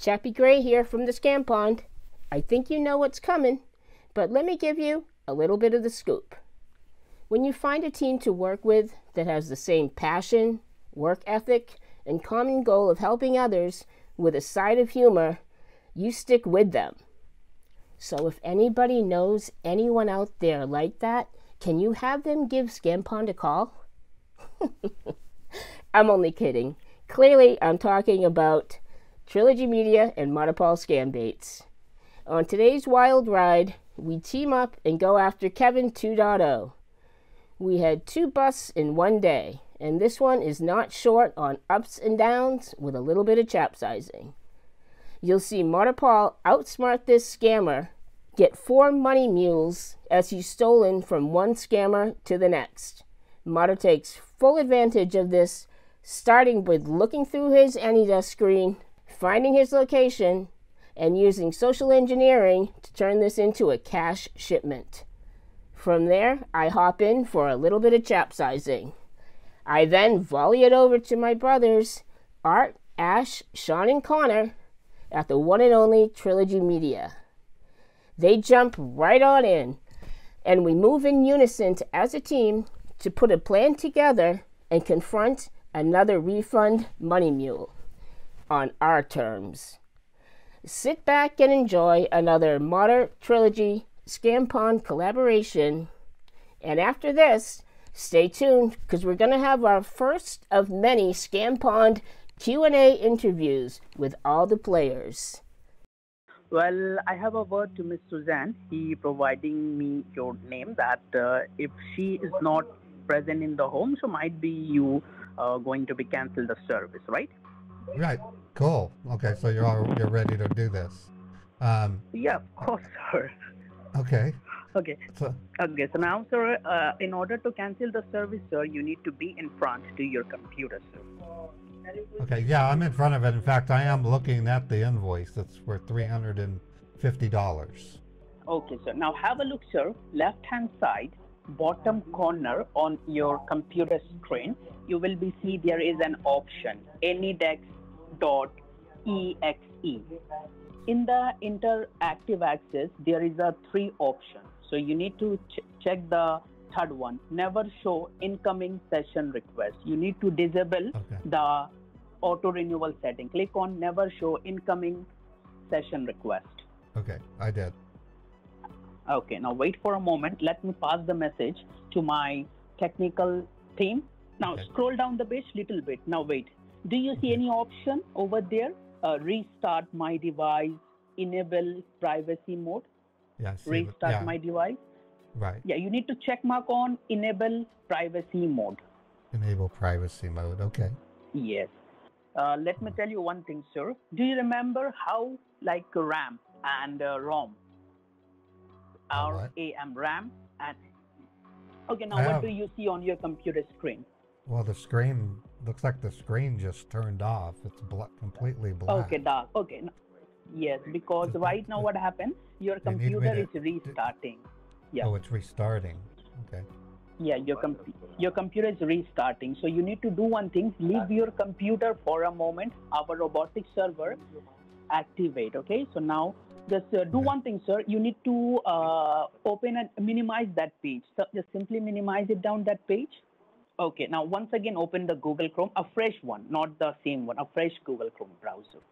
Chappy Grey here from the Scam Pond. I think you know what's coming, but let me give you a little bit of the scoop. When you find a team to work with that has the same passion, work ethic, and common goal of helping others with a side of humor, you stick with them. So if anybody knows anyone out there like that, can you have them give Scam Pond a call? I'm only kidding. Clearly, I'm talking about Trilogy Media and Modder Paul Scam Baits. On today's wild ride, we team up and go after Kevin 2.0. We had two busts in one day, and this one is not short on ups and downs with a little bit of chapsizing. You'll see Modder Paul outsmart this scammer, get four money mules as he's stolen from one scammer to the next. Moto takes full advantage of this, starting with looking through his AnyDesk screen finding his location, and using social engineering to turn this into a cash shipment. From there, I hop in for a little bit of chapsizing. I then volley it over to my brothers, Art, Ash, Sean, and Connor, at the one and only Trilogy Media. They jump right on in, and we move in unison to, as a team to put a plan together and confront another refund money mule on our terms. Sit back and enjoy another Modder Trilogy Scam Pond collaboration. And after this, stay tuned because we're going to have our first of many Scam Pond Q&A interviews with all the players. Well, I have a word to Miss Suzanne. He providing me your name that uh, if she is not present in the home, so might be you uh, going to be cancel the service, right? Right. Cool. Okay, so you're all you're ready to do this. Um, yeah, of course, sir. Okay. Okay. So, Okay, so now, sir, uh, in order to cancel the service, sir, you need to be in front to your computer, sir. okay, yeah, I'm in front of it. In fact, I am looking at the invoice. That's for three hundred and fifty dollars. Okay, sir. Now have a look, sir. Left hand side, bottom corner on your computer screen, you will be see there is an option AnyDesk.exe. In the interactive access, there is a three options. So you need to ch- check the third one. Never show incoming session request. You need to disable Okay. the auto renewal setting. Click on never show incoming session request. Okay, I did. Okay, now wait for a moment. Let me pass the message to my technical team. Now Okay. scroll down the page little bit. Now wait. Do you see any option over there? Uh, restart my device, enable privacy mode, Yeah, see. it. restart yeah, my device. right. Yeah, you need to check mark on enable privacy mode. Enable privacy mode. Okay. Yes. Uh, let me tell you one thing, sir. Do you remember how like RAM and uh, ROM? How R? A M RAM and okay. Now what do you see on your computer screen? Well, the screen looks like the screen just turned off. It's bla- completely black. Okay, dark. Okay. Yes, because right now what happened? Your You need me computer to- is restarting. Yeah. Oh, it's restarting. Okay. Yeah, your com- your computer is restarting. So you need to do one thing: leave your computer for a moment. Our robotic server activate. Okay. So now just uh, do Okay. one thing, sir. You need to uh, open and minimize that page. So just simply minimize it down that page. Okay. Now once again, open the Google Chrome, a fresh one, not the same one, a fresh Google Chrome browser.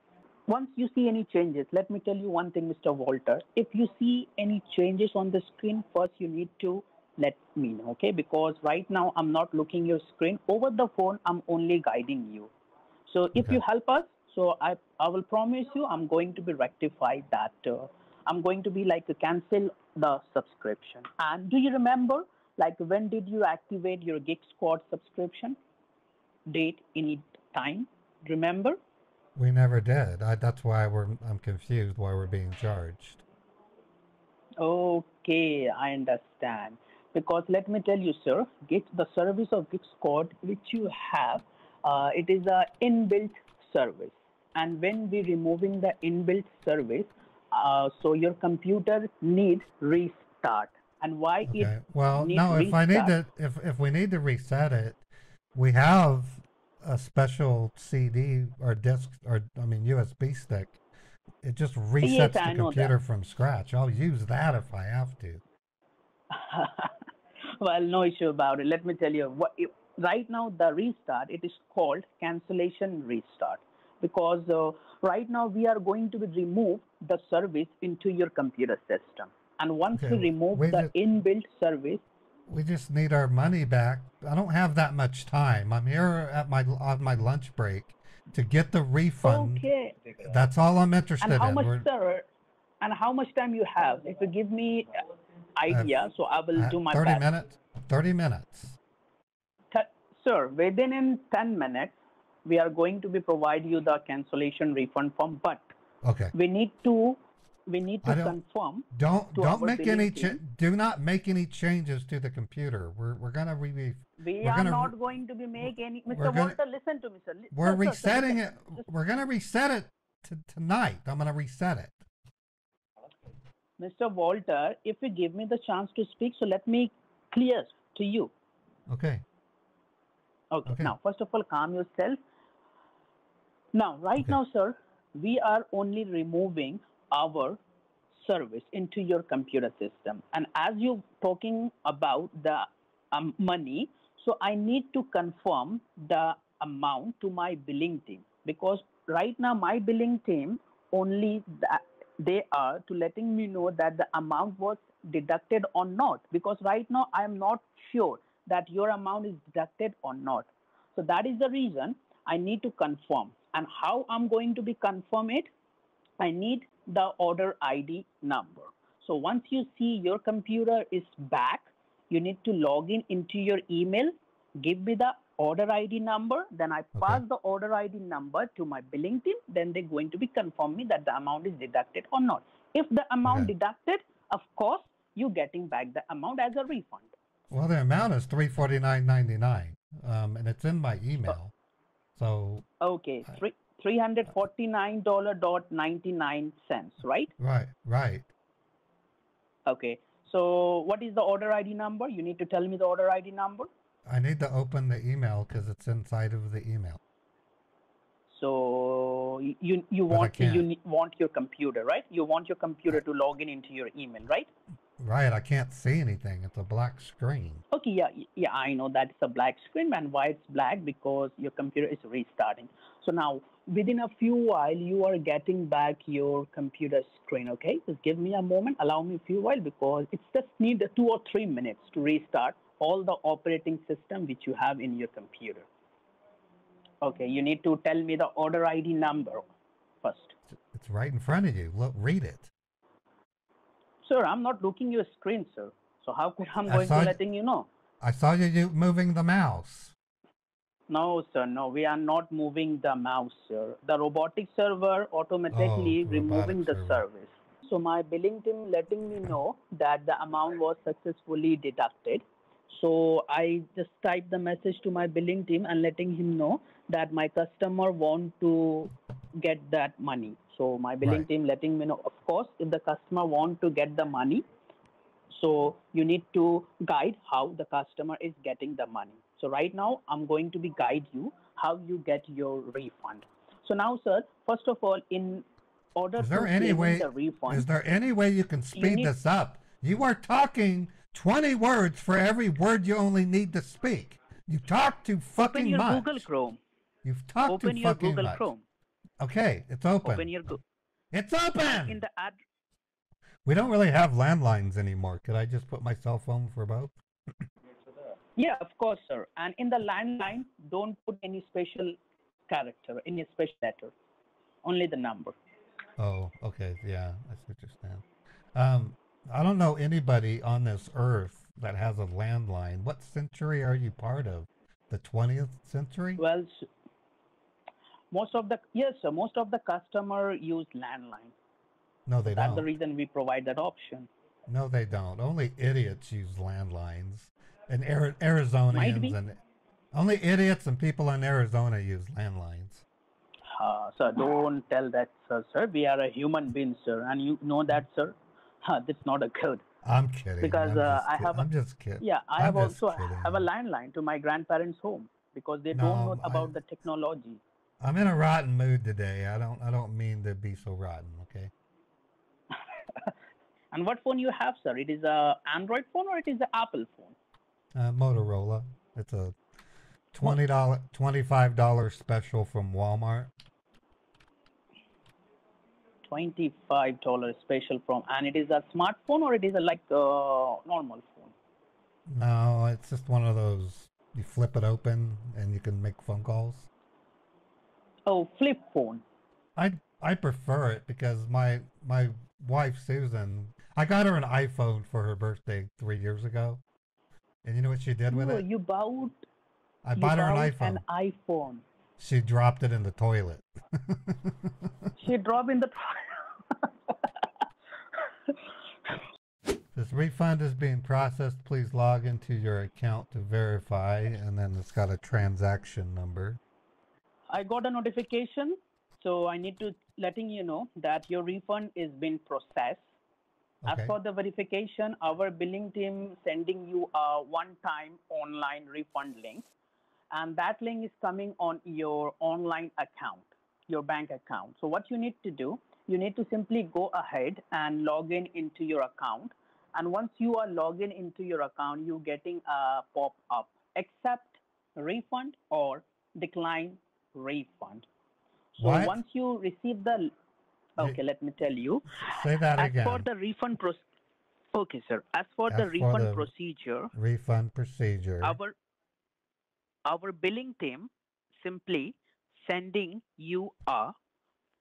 Once you see any changes, let me tell you one thing, Mr. Walter. If you see any changes on the screen, first you need to let me know, okay? Because right now I'm not looking your screen. Over the phone, I'm only guiding you. So if Okay. you help us, so I, I will promise you I'm going to be rectified that uh, I'm going to be like cancel the subscription. And do you remember like when did you activate your Geek Squad subscription? Date, any time? Remember? We never did. I, that's why we're. I'm confused why we're being charged. Okay, I understand. Because let me tell you, sir, Geek, the service of Geek Squad which you have, uh, it is a inbuilt service. And when we removing the inbuilt service, uh, so your computer needs restart. And why Okay. it Well, no. If I need to, if if we need to reset it, we have a special CD or disk or I mean USB stick It just resets I the that. computer from scratch. I'll use that if I have to. well, no issue about it. Let me tell you what. If, right now, the restart it is called cancellation restart because uh, right now we are going to remove the service into your computer system, and once Okay, we remove the a- inbuilt service, We just need our money back. I don't have that much time. I'm here at my on my lunch break to get the refund. okay. That's all I'm interested And how in. much, We're- sir? And how much time you have? If you give me uh, idea, so I will uh, do my 30 best. minutes. 30 minutes. Th- sir, within in 10 minutes, we are going to be provide you the cancellation refund form, but Okay. we need to we need to don't- confirm. Don't to don't make any cha- do not make any changes to the computer. We're we're gonna re- We We're are gonna- not going to be make any. Mr. gonna- Walter, listen to me, sir. We're sir, sir, sir, resetting listen. it. We're gonna reset it to tonight. I'm gonna reset it. Mr. Walter, if you give me the chance to speak, so let me clear to you. Okay. Okay. Okay. Now, first of all, calm yourself. Now, right Okay. now, sir, we are only removing our service into your computer system. And as you're talking about the um, money, so I need to confirm the amount to my billing team because right now my billing team only that they are to letting me know that the amount was deducted or not because right now I am not sure that your amount is deducted or not. So that is the reason I need to confirm. And how I'm going to be confirm it? I need the order ID number. So once you see your computer is back, you need to log in into your email, give me the order ID number, then I pass the order ID number to my billing team, then they're going to be confirm me that the amount is deducted or not. If the amount Okay. deducted, of course, you're getting back the amount as a refund. Well, the amount is three forty nine ninety nine, um, and it's in my email. So Okay, three three hundred forty nine dollar dot ninety nine cents, right? right, right. Okay. So what is the order ID number? You need to tell me the order ID number. I need to open the email because it's inside of the email. So you you want you want your computer, right? You want your computer to log in into your email, right? Right, I can't see anything. It's a black screen. Okay, yeah, yeah, I know that it's a black screen, and why it's black because your computer is restarting. So now, within a few while, you are getting back your computer screen. Okay, just give me a moment, allow me a few while because it's just need the two or three minutes to restart all the operating system which you have in your computer. Okay, you need to tell me the order ID number first. It's- right in front of you. Look, read it. Sir, I'm not looking your screen, sir. So how could I'm I going to letting you know? I saw you moving the mouse. No, sir, no, we are not moving the mouse, sir. The robotic server automatically Oh, removing the server. service. So my billing team letting me know that the amount was successfully deducted. So I just type the message to my billing team and letting him know that my customer want to get that money. So my billing Right. team letting me know, of course, if the customer want to get the money, so you need to guide how the customer is getting the money. So right now, I'm going to be guide you how you get your refund. So now, sir, first of all, in order Is to there any way? the refund, Is there any way you can speed need- this up? You are talking 20 words for every word you only need to speak. You talk too fucking open your much. Google Chrome. You've talked Open too your fucking Google much. Chrome. Okay, it's open. Open your Go- It's open. in the ad. we don't really have landlines anymore. Could I just put my cell phone for both? Yeah, of course, sir. And in the landline, don't put any special character, any special letter, only the number. Oh, okay. Yeah, I see what you're saying. Um, I don't know anybody on this earth that has a landline. What century are you part of? The 20th century? Well, most of the yes, sir. Most of the customer use landline. No, they That's don't. That's the reason we provide that option. No, they don't. Only idiots use landlines. And Ari- Arizonians and only idiots and people in Arizona use landlines. Uh, sir, don't tell that, sir. Sir, we are a human being, sir, and you know that, sir. Huh, that's not a good. I'm kidding. Because, I'm uh, just I kid- have a- I'm just kidding. Yeah, I I'm have also kidding. have a landline to my grandparents' home because they don't know No, I- about the technology. I'm in a rotten mood today. I don't I don't mean to be so rotten, okay? And what phone you have, sir? It is a Android phone or it is an Apple phone? Uh, Motorola. It's a twenty dollar twenty five dollar special from Walmart. Twenty-five dollars special from, and it is a smartphone or it is a like a normal phone? No, it's just one of those you flip it open and you can make phone calls. Oh, flip phone. I I prefer it because my my wife Susan, I got her an iPhone for her birthday three years ago, and you know what she did with No, it? you bought. I you bought her an iPhone. An iPhone. She dropped it in the toilet. She dropped in the. Toilet. this refund is being processed. Please log into your account to verify, and then it's got a transaction number. I got a notification, so I need to letting you know that your refund is being processed. Okay. As for the verification, our billing team sending you a one-time online refund link, and that link is coming on your online account, your bank account. So what you need to do, you need to simply go ahead and log in into your account. And once you are logged in into your account, you're getting a pop-up, accept refund or decline refund. So What? once you receive the, okay, let me tell you. Say that As again. for the refund process, okay, sir. As for As the for refund the- procedure, refund procedure. our our billing team simply sending you a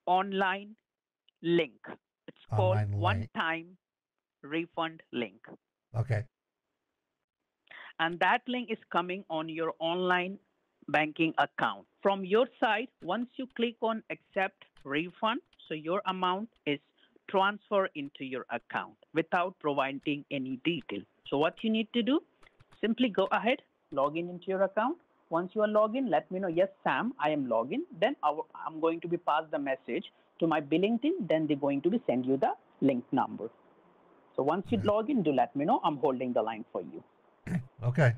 online link. It's called Online link. one-time refund link, Okay. and that link is coming on your online banking account. From your side, once you click on accept refund, so your amount is transferred into your account without providing any detail. So what you need to do, simply go ahead, log in into your account. Once you are logged in, let me know, yes, Sam, I am logged in. Then I'm going to be passed the message to my billing team. Then they're going to be send you the link number. So once you hmm. log in, do let me know. I'm holding the line for you. Okay.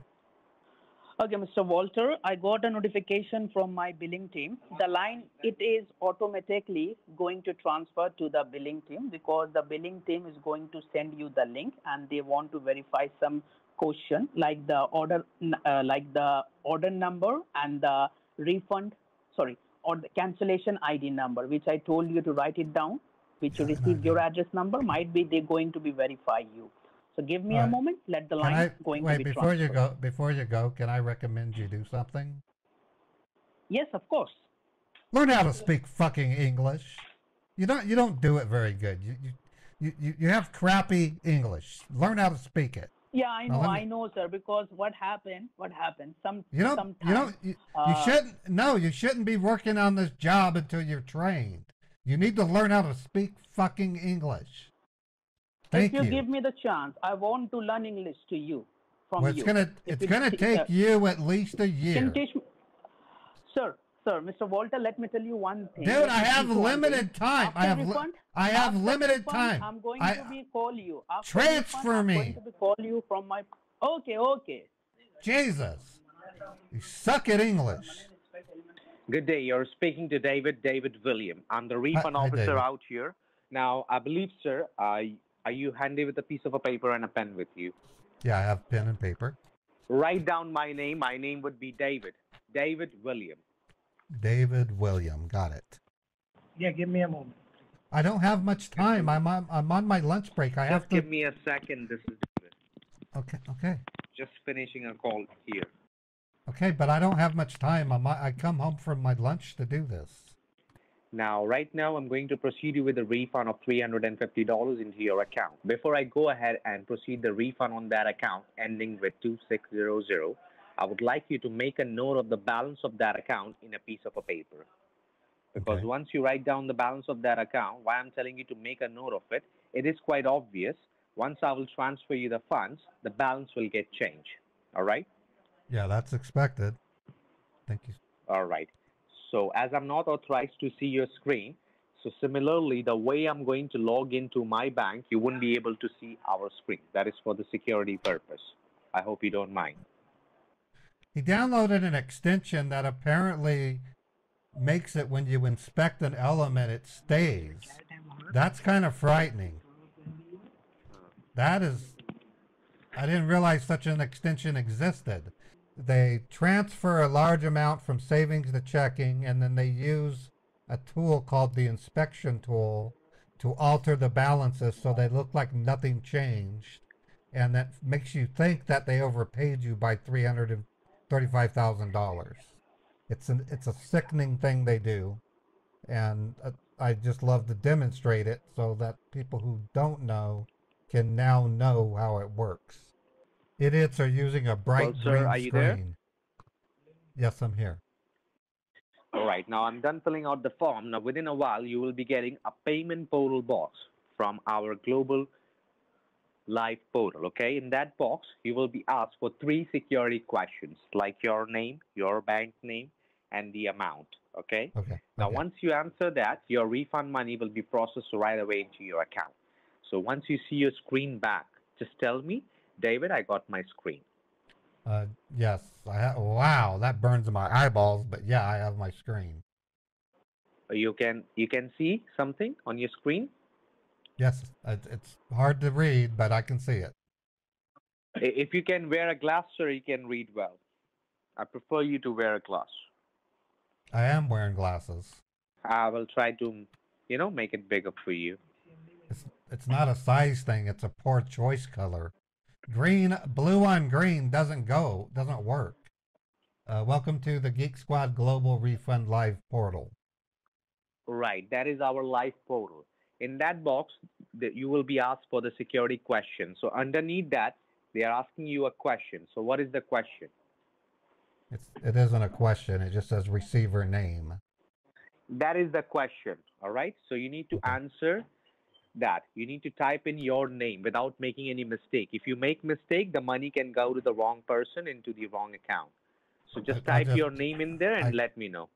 Okay, Mr. Walter, I got a notification from my billing team. The line, it is automatically going to transfer to the billing team because the billing team is going to send you the link and they want to verify some question like the order, uh, like the order number and the refund, sorry, or the cancellation ID number, which I told you to write it down, which you received your address number. Might be they're going to be verify you. So give me a moment. Let the line I going to wait be before you go? Before you go, can I recommend you do something? Yes, of course. Learn how to speak fucking English. You don't. You don't do it very good. You you you, you, you have crappy English. Learn how to speak it. Yeah, I know, me- I know, sir. Because what happened? What happened? Some You don't. sometimes, You don't. You, you uh, shouldn't. No, you shouldn't be working on this job until you're trained. You need to learn how to speak fucking English. Thank if you, you. give me the chance, I want to learn English to you from well, it's you. gonna. If It's you gonna t- take uh, you at least a year. Can teach me, sir? Sir, Mr. Walter, let me tell you one thing. Dude, Let I have teach you one thing. limited time. I have. refund, I have limited refund, time. I'm going I- to be call you. After Transfer refund, I'm going to be call you from my. Okay, okay. Jesus, you suck at English. Good day. You're speaking to David, David William. I'm the refund hi, officer David. out here. Now, I believe, sir, uh, are you handy with a piece of a paper and a pen with you? Yeah, I have pen and paper. Write down my name. My name would be David. David William. David William, got it. Yeah, give me a moment. I don't have much time. I'm on, I'm on my lunch break. I have to. give me a second. This is David. Okay, okay, Just finishing a call here. okay. But I don't have much time. I'm, I come home from my lunch to do this. Now, right now, I'm going to proceed you with a refund of $350 into your account. Before I go ahead and proceed the refund on that account ending with 2600, I would like you to make a note of the balance of that account in a piece of a paper. Because Okay. once you write down the balance of that account, why I'm telling you to make a note of it, it is quite obvious. Once I will transfer you the funds, the balance will get changed. All right? Yeah, that's expected. Thank you. All right. So as I'm not authorized to see your screen, so similarly, the way I'm going to log into my bank, you wouldn't be able to see our screen. That is for the security purpose. I hope you don't mind. He downloaded an extension that apparently makes it when you inspect an element, it stays. That's kind of frightening. That is, I didn't realize such an extension existed. They transfer a large amount from savings to checking, and then they use a tool called the inspection tool to alter the balances so they look like nothing changed. And that makes you think that they overpaid you by $335,000. It's an it's a sickening thing they do, and uh, I just love to demonstrate it so that people who don't know can now know how it works. Idiots are using a bright Well, sir, green are you there? screen. Yes, I'm here. All right, now I'm done filling out the form. Now, within a while, you will be getting a payment portal box from our global live portal. Okay, in that box, you will be asked for three security questions like your name, your bank name, and the amount. Okay. Okay. Now, okay. once you answer that, your refund money will be processed right away into your account. So once you see your screen back, just tell me, David, I got my screen. Uh, yes, I ha- wow, that burns my eyeballs, but yeah, I have my screen. You can you can see something on your screen. Yes, it's hard to read, but I can see it. If you can wear a glass, sir, you can read well. I prefer you to wear a glass. I am wearing glasses. I will try to, you know, make it bigger for you. It's it's not a size thing, it's a poor choice color. Green, blue on green doesn't go, doesn't work. Uh, welcome to the Geek Squad Global Refund Live portal. Right, that is our live portal. In that box, that you will be asked for the security question. So underneath that, they are asking you a question. So what is the question? It's it isn't a question, it just says receiver name. That is the question. All right. So you need to answer that. You need to type in your name without making any mistake. If you make mistake, the money can go to the wrong person into the wrong account. So just I- type just- your name in there and I- let me know.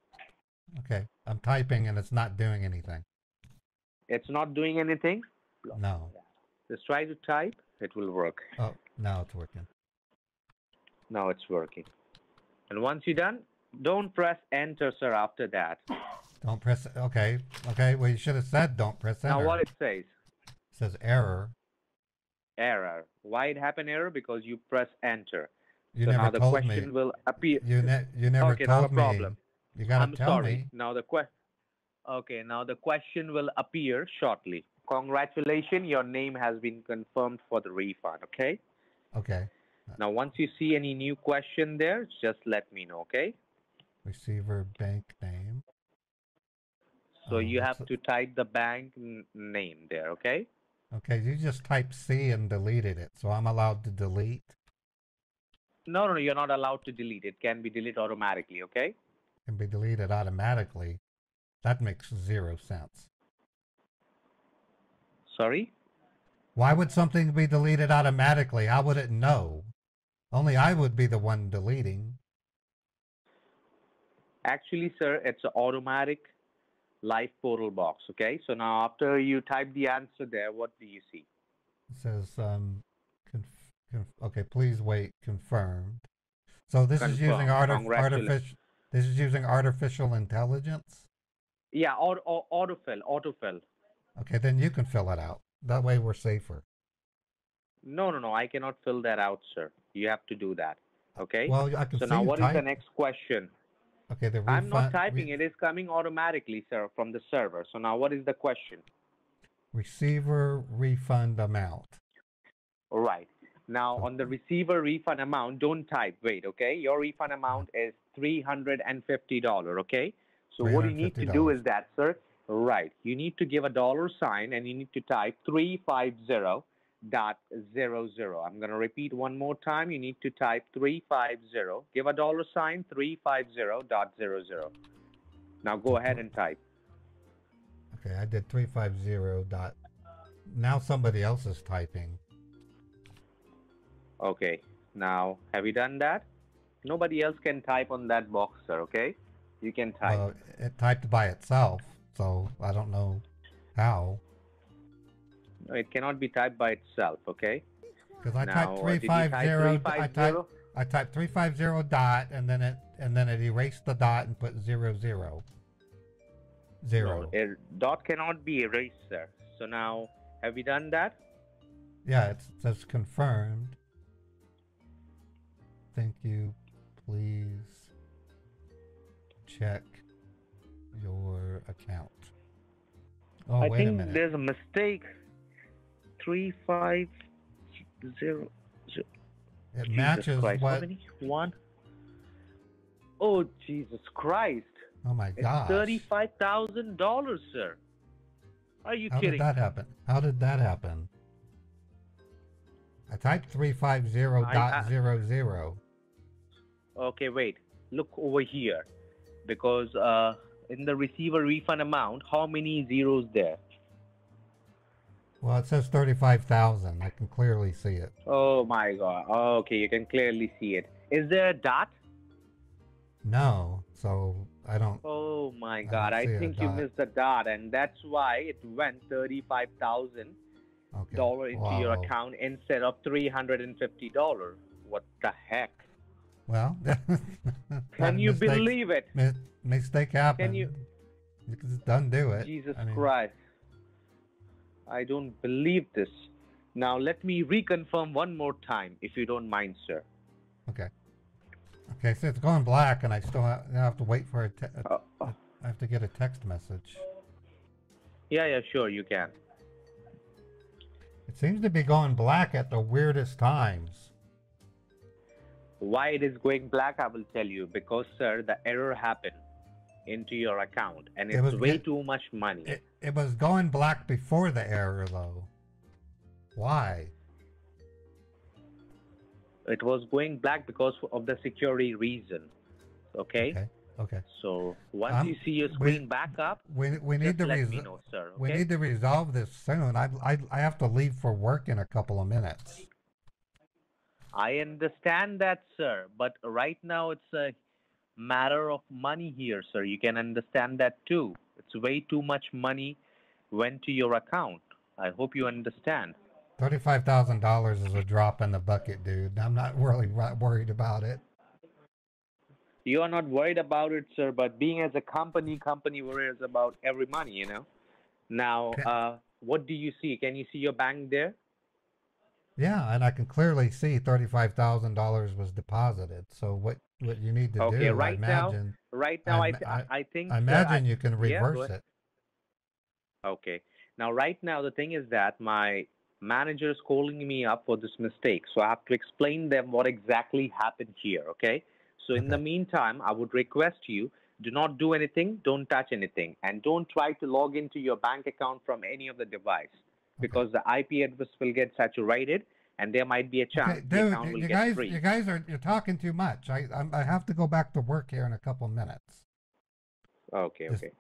Okay, I'm typing and it's not doing anything. It's not doing anything. No. Just try to type. It will work. Oh, now it's working. Now it's working. And once you're done, don't press enter, sir, after that. Don't press. Okay, okay. Well, you should have said don't press enter. Now what it says? It says error. Error. Why it happened error? Because you press enter. You so never now the told question me. will appear. You ne- you never Okay, told me. problem. You gotta I'm tell sorry. me. Now the que- Okay, now the question will appear shortly. Congratulations, your name has been confirmed for the refund. Okay. Okay. Now, once you see any new question there, just let me know. Okay. Receiver bank. So Oh, you have the- to type the bank n- name there. Okay. Okay, you just typed C and deleted it, so I'm allowed to delete. No, no, you're not allowed to delete. It can be deleted automatically. Okay. Can be deleted automatically. That makes zero sense. Sorry. Why would something be deleted automatically? How would it know? Only I would be the one deleting. Actually, sir, it's automatic live portal box. Okay. So now, after you type the answer there, what do you see? It says, um, okay, please wait, confirmed. So this is using Confirmed. artif- artificial. This is using artificial intelligence. Yeah, auto, au- autofill, autofill. Okay, then you can fill it out. That way we're safer. No, no, no. I cannot fill that out, sir. You have to do that. Okay. Well, I can so now, what is the next question? Okay, the I'm not typing. It is coming automatically, sir, from the server. So now, what is the question? receiver refund amount. All right. Now, on the receiver refund amount, don't type. Wait, okay? Your refund amount is $350, okay? So what you need to do is that, sir, right, you need to give a dollar sign and you need to type 350 dot zero zero. I'm going to repeat one more time. You need to type 350, give a dollar sign 350 dot zero zero. Now go ahead and type. Okay, I did 350 dot. Now somebody else is typing. Okay. Now, have you done that? Nobody else can type on that box, sir, okay? You can type. Well, it typed by itself, so I don't know how. It cannot be typed by itself, okay? Because I now, typed did you type 350. I typed 350? I typed 350 dot and then it and then it erased the dot and put zero zero. zero. No, a dot cannot be erased, sir. So now, have you done that? Yeah, it says confirmed. Thank you. Please check your account. Oh, I wait think a minute. there's a mistake. Three five zero. zero. It Jesus matches Christ. How what? many? One. Oh Jesus Christ! Oh my God! thirty-five thousand dollars, sir. Are you How kidding? did that happen? How did that happen? I typed three five zero dot zero zero. Okay, wait. Look over here, because uh, in the receiver refund amount, how many zeros there? Well, it says thirty-five thousand. I can clearly see it. Oh my God. Okay, you can clearly see it. Is there a dot? No, so I don't. Oh my God! I a think you missed the dot, and that's why it went thirty-five thousand Okay. dollar into your account instead of three hundred and fifty dollar. What the heck? Well, Can you mistakes- believe it? mi- mistake happened. you- You can just undo it. Jesus I mean, Christ! I don't believe this. Now let me reconfirm one more time, if you don't mind, sir. Okay. Okay, so it's going black, and I still have, I have to wait for a. Te- Uh, uh, I have to get a text message. yeah, yeah, sure, you can. It seems to be going black at the weirdest times. Why it is going black, I will tell you. Because, sir, the error happened into your account, and It was way get- too much money. It, it was going black before the error, though. Why? It was going black because of the security reason. Okay. Okay. Okay. So once Um, you see your we- screen back up, We we need to let me know, sir. Okay. we need to resolve this soon. I, I I have to leave for work in a couple of minutes. I understand that, sir, but right now it's a matter of money here, sir. You can understand that too. It's way too much money went to your account. I hope you understand. Thirty-five thousand dollars is a drop in the bucket, dude. I'm not really worried about it. You are not worried about it, sir, but being as a company, company worries about every money, you know. Now, uh, what do you see? Can you see your bank there? Yeah, and I can clearly see thirty-five thousand dollars was deposited. So what what you need to Okay, do, right I now, Right now, I, I- I, I think. I imagine you can reverse ahead. it. Okay. Now, right now, the thing is that my manager is calling me up for this mistake. So I have to explain them what exactly happened here. Okay. So in the meantime, I would request you do not do anything, don't touch anything, and don't try to log into your bank account from any of the device because the IP address will get saturated and there might be a chance Okay, the dude, account will you get guys, free. you guys are you're talking too much. I I'm, I have to go back to work here in a couple minutes. Okay. Just- Okay.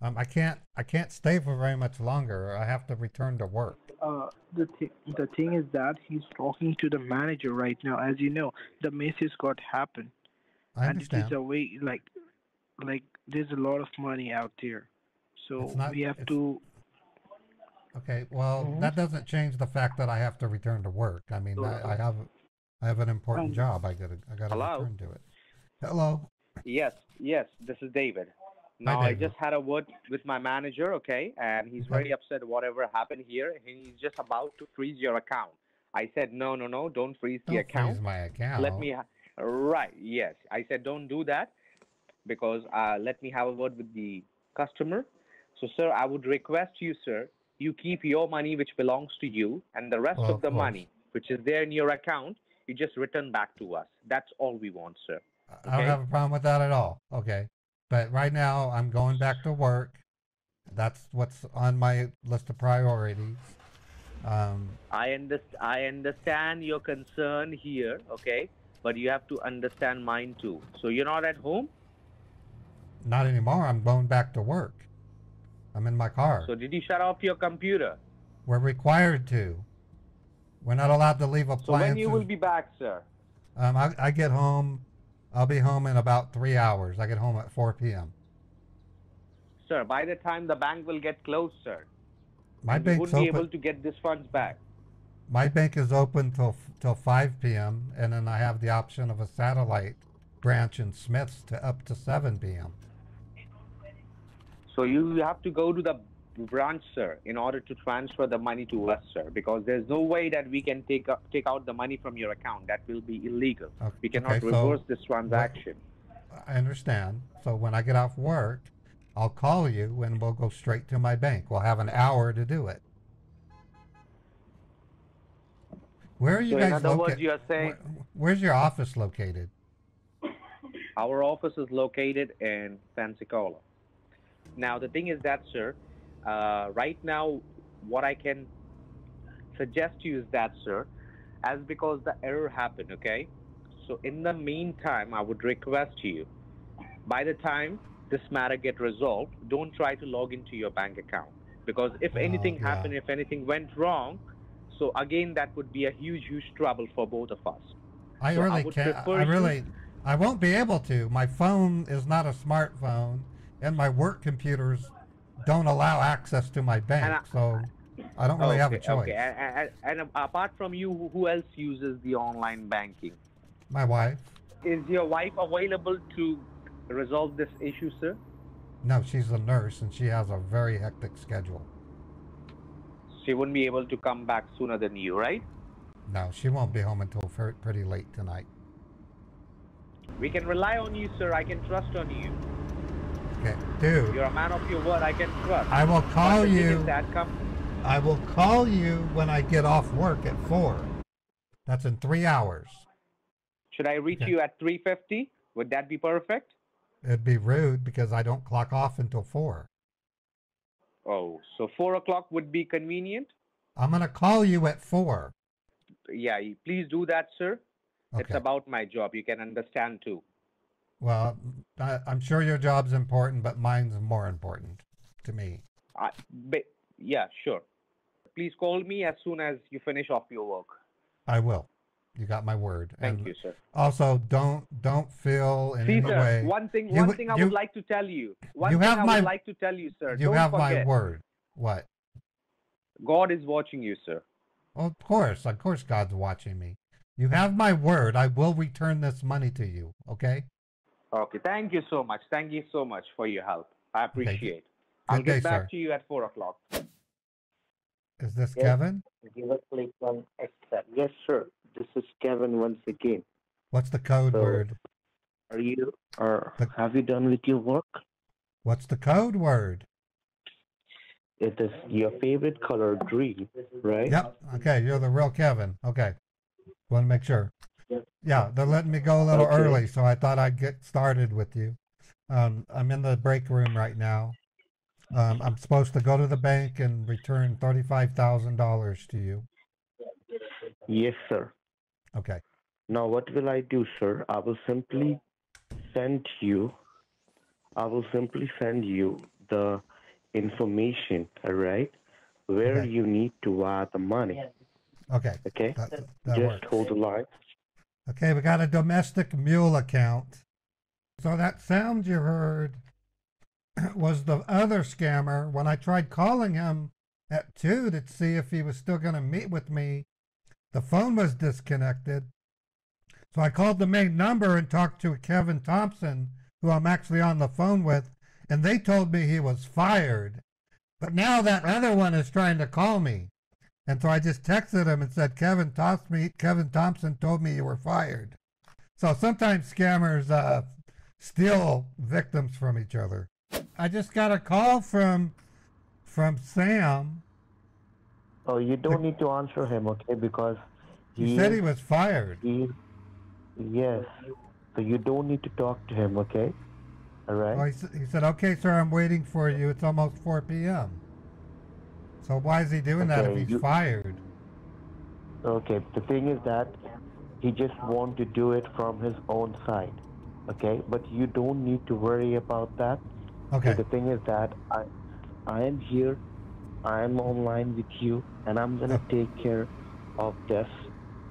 Um, I can't I can't stay for very much longer. I have to return to work. Uh, the thing, the thing is that he's talking to the manager right now. As you know, the message got happened, I and it is understand. a way like, like there's a lot of money out there, so It's not- we have it's- to. Okay, well, Mhm. that doesn't change the fact that I have to return to work. I mean, I, I have I have an important Um, job. I gotta I gotta Hello? return to it. Hello. Yes, yes, this is David. Now I just had a word with my manager, okay, and he's very upset whatever happened here. He's just about to freeze your account. I said no, no, no, don't freeze the Don't account. freeze my account. Let me. Ha- right, yes. I said don't do that because uh, let me have a word with the customer. So, sir, I would request you, sir, you keep your money which belongs to you, and the rest Well, of of the course. money which is there in your account, you just return back to us. That's all we want, sir. I don't have a problem with that at all. Okay. But right now I'm going back to work. That's what's on my list of priorities. Um, I understand. I understand your concern here, okay, but you have to understand mine too. So you're not at home. not anymore. I'm going back to work. I'm in my car. So did you shut off your computer? We're required to. We're not allowed to leave a party. So when you will be back, sir? Um, I, I get home. I'll be home in about three hours. I get home at 4 p.m. Sir, by the time the bank will get closed, sir. My bank wouldn't be able to get these funds back. My bank is open till till 5 p.m. and then I have the option of a satellite branch in Smiths to up to 7 p.m. So you have to go to the branch, sir, in order to transfer the money to us, sir, because there's no way that we can take up, take out the money from your account. That will be illegal. Okay, We cannot okay, so reverse this transaction. I understand. So when I get off work, I'll call you and we'll go straight to my bank. We'll have an hour to do it. Where are you So in guys located? you are saying where's your office located? our office is located in Pensacola. Now the thing is that, sir, uh, right now, what I can suggest to you is that, sir, as because the error happened, okay. So in the meantime, I would request you, by the time this matter get resolved, don't try to log into your bank account because if Oh, anything yeah. happened, if anything went wrong, so again that would be a huge, huge trouble for both of us. I So really would can't. I really, I won't be able to. My phone is not a smartphone, and my work computers don't allow access to my bank, I- so I don't really have a choice. Okay, and, and, and apart from you, who- who else uses the online banking? My wife? Is your wife available to resolve this issue, sir? No, she's a nurse, and she has a very hectic schedule. She wouldn't be able to come back sooner than you, right? No, she won't be home until pretty late tonight. We can rely on you, sir. I can trust on you. Okay, dude. You're a man of your word. I can trust. I will call the thing is you. That come, I will call you when I get off work at four. That's in three hours. should I reach Okay. you at 3:50? Would that be perfect? It'd be rude because I don't clock off until four. Oh, so four o'clock would be convenient. I'm gonna call you at four. Yeah, please do that, sir. It's about my job. You can understand too. Well, I, I'm sure your job's important, but mine's more important to me. I, ba- yeah, sure. Please call me as soon as you finish off your work. I will. You got my word. Thank and you, sir. Also, don't don't feel in sir, way. one thing, You one would- thing I you- would like to tell you. One you thing have I my- would like to tell you, sir. you Don't have forget, my word. What? God is watching you, sir. Well, of course, of course, God's watching me. You have my word. I will return this money to you. Okay. Okay, thank you so much. Thank you so much for your help. I appreciate. I'll Good get day, back sir. to you at four o'clock. Is this Yes. Kevin? Give us click on accept. Yes, sir. This is Kevin once again. What's the code So- word? Are you or The- have you done with your work? What's the code word? It is your favorite color green, right? Yep. Okay, you're the real Kevin. Okay. Want to make sure. Yeah, they're letting me go a little Okay. early, so I thought I'd get started with you. Um, I'm in the break room right now. Um, I'm supposed to go to the bank and return thirty-five thousand dollars to you. Yes, sir. Okay. Now what will I do, sir? I will simply send you I will simply send you the information, all right? Where Okay. you need to wire the money. Okay. Okay? That, that Just works. hold the line. Okay, we got a domestic mule account. So that sound you heard was the other scammer when I tried calling him at 2 to see if he was still going to meet with me. The phone was disconnected. So I called the main number and talked to Kevin Thompson, who I'm actually on the phone with, and they told me he was fired. But now that other one is trying to call me. And so I just texted him and said, Kevin tossed me, Kevin Thompson told me you were fired. So sometimes scammers uh, steal victims from each other. I just got a call from from Sam. Oh, you don't need to answer him, okay? Because He said he was fired. He, yes. So you don't need to talk to him, okay? All right. Well, he, he said, okay, sir, I'm waiting for you. It's almost 4 p.m. So why is he doing that if he's you- fired? Okay. The thing is that he just want to do it from his own side, okay? But you don't need to worry about that. Okay. The thing is that I, I am here, I am online with you, and I'm gonna oh. take care of this,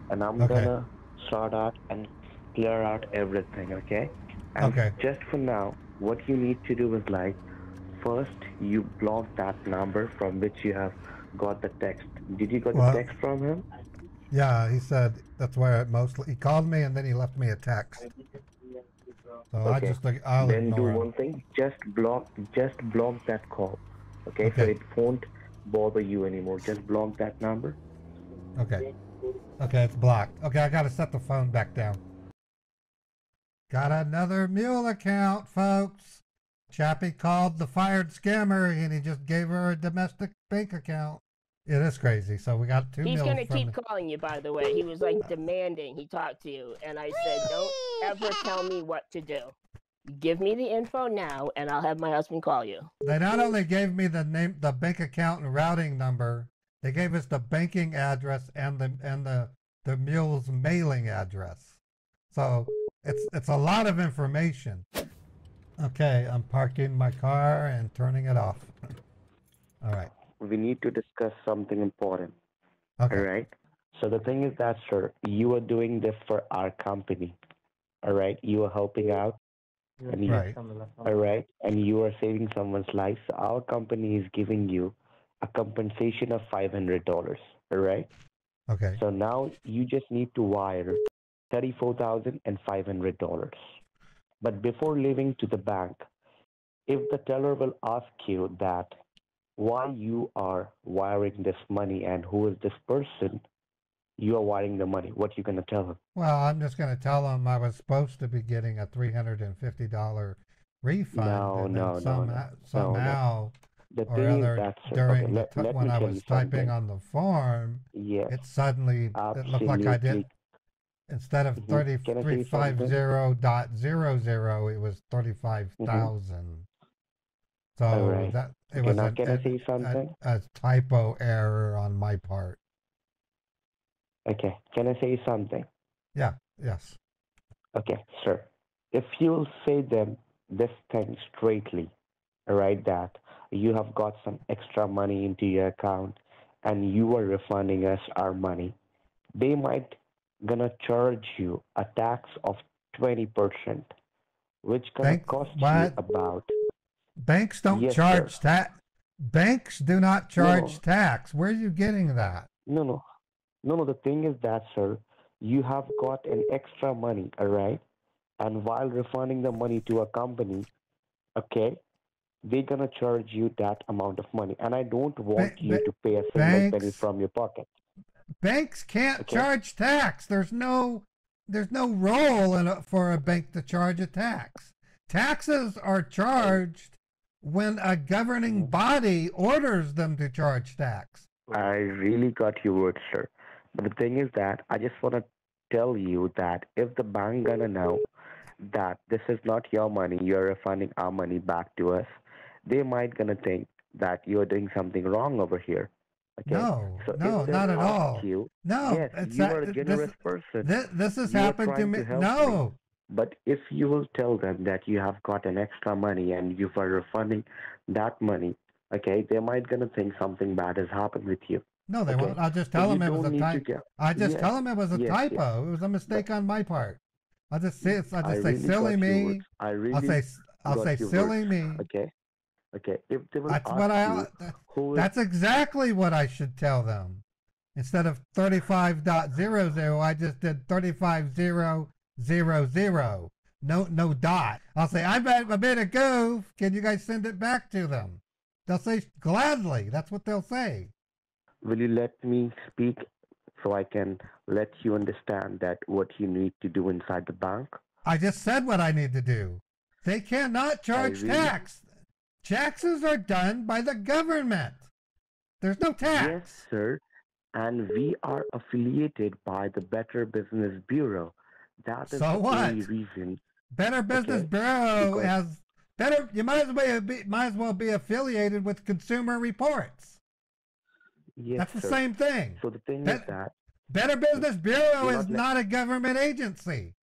and I'm Okay. gonna sort out and clear out everything, okay? And Okay. just for now, what you need to do is like, first you block that number from which you have got the text. Did you got Well- the text from him? Yeah, he said that's where it mostly. He called me and then he left me a text. So I Okay. just like I'll then do one him. thing. Just block. Just block that call. Okay, okay, so it won't bother you anymore. Just block that number. Okay. Okay, it's blocked. Okay, I gotta set the phone back down. Got another mule account, folks. Chappy called the fired scammer and he just gave her a domestic bank account. It is crazy. So we got two He's mules gonna keep the- calling you, by the way. He was like demanding he talked to you, and I said, "Don't ever tell me what to do. Give me the info now, and I'll have my husband call you." They not only gave me the name, the bank account and routing number, they gave us the banking address and the and the the mule's mailing address. So it's it's a lot of information. Okay, I'm parking my car and turning it off. All right. We need to discuss something important. Okay. All right. So the thing is that, sir, you are doing this for our company. All right. You are helping out. And you, Right. All right. And you are saving someone's life. So our company is giving you a compensation of $500. All right. Okay. So now you just need to wire $34,500. But before leaving to the bank, if the teller will ask you that why you are wiring this money and who is this person, you are wiring the money. What you gonna tell him? Well, I'm just going to tell them I was supposed to be getting a $350 refund. No, and no, no, no. somehow, No, or thing other that during okay, the let, let when I was typing something. on the form, yes, it suddenly it looked like I did. Instead of Mhm. thirty Can I say three five something? zero dot zero zero, it was thirty five thousand. So Alright. that it was now an- can I a- a- a typo error on my part. Okay, can I say something? Yeah. Yes. Okay, sir. If you'll say them this thing straightly, right, that you have got some extra money into your account and you are refunding us our money, they might gonna charge you a tax of 20%, which gonna Thank- cost you about, Banks don't Yes, charge tax. Banks do not charge No. tax. Where are you getting that? no, no, no, no, the thing is that, sir, you have got an extra money, all right? And while refunding the money to a company, okay, they're gonna charge you that amount of money. And I don't want Ba- you to pay a single penny from your pocket. Banks can't Okay. charge tax. There's no there's no role in a, for a bank to charge a tax. Taxes are charged when a governing mm-hmm. body orders them to charge tax. I really got your word, sir. But the thing is that I just want to tell you that if the bank gonna know that this is not your money, you're refunding our money back to us, they might gonna think that you're doing something wrong over here. Okay? No, So no, not at all. You, No, yes, it's you not- are a this- generous person. This, this has You happened to me. to no, me. But if you will tell them that you have got an extra money and you are refunding that money, okay, they might gonna think something bad has happened with you. no, they Okay. won't. I'll just tell you them it was a typo. I just Yes, tell them it was a yes, yes. typo. It was a mistake on my part. I'll just say, mm, I'll just I say really silly me. I really I'll say, I'll say silly words. me. Okay. Okay. If they will That's what I. that- who is That's exactly what I should tell them. Instead of 35.00, I just did 35.000. No, no dot. I'll say, I made, I made a goof. Can you guys send it back to them? They'll say, gladly. That's what they'll say. will you let me speak so I can let you understand that what you need to do inside the bank? I just said what I need to do. They cannot charge really- tax. Taxes are done by the government. There's no tax. Yes, sir. And we are affiliated by the Better Business Bureau. That is So the what? only reason. Better Business Okay, Bureau because- has better. You might as well be, might as well be affiliated with Consumer Reports. Yes, That's the sir. same thing. So the thing That- is that Better Business Bureau is not not a government agency.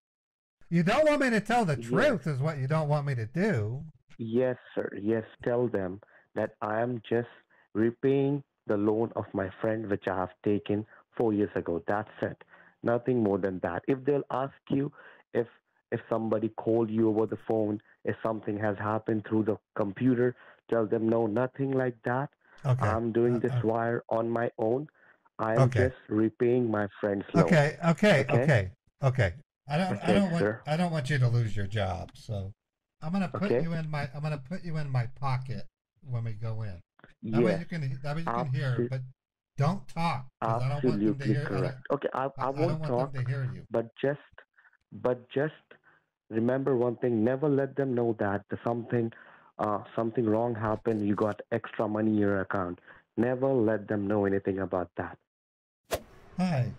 You don't want me to tell the Yes. truth, is what you don't want me to do. Yes, sir. Yes, tell them that I am just repaying the loan of my friend which I have taken four years ago. That's it. Nothing more than that. If they'll ask you if if somebody called you over the phone, if something has happened through the computer, tell them no, nothing like that. Okay. I'm doing uh, this uh, wire on my own. I'm Okay. just repaying my friend's loan. Okay, okay, Okay? okay, okay. I don't, I don't want, sir. I don't want you to lose your job. So, I'm gonna put Okay. you in my, I'm gonna put you in my pocket when we go in. That way Yes, you can, that way you can hear, but don't talk because I don't want them to hear. Correct. Okay, I, I, I I won't don't talk, want them to hear you. but just, but just remember one thing: never let them know that the something, uh, something wrong happened. You got extra money in your account. Never let them know anything about that. Hi,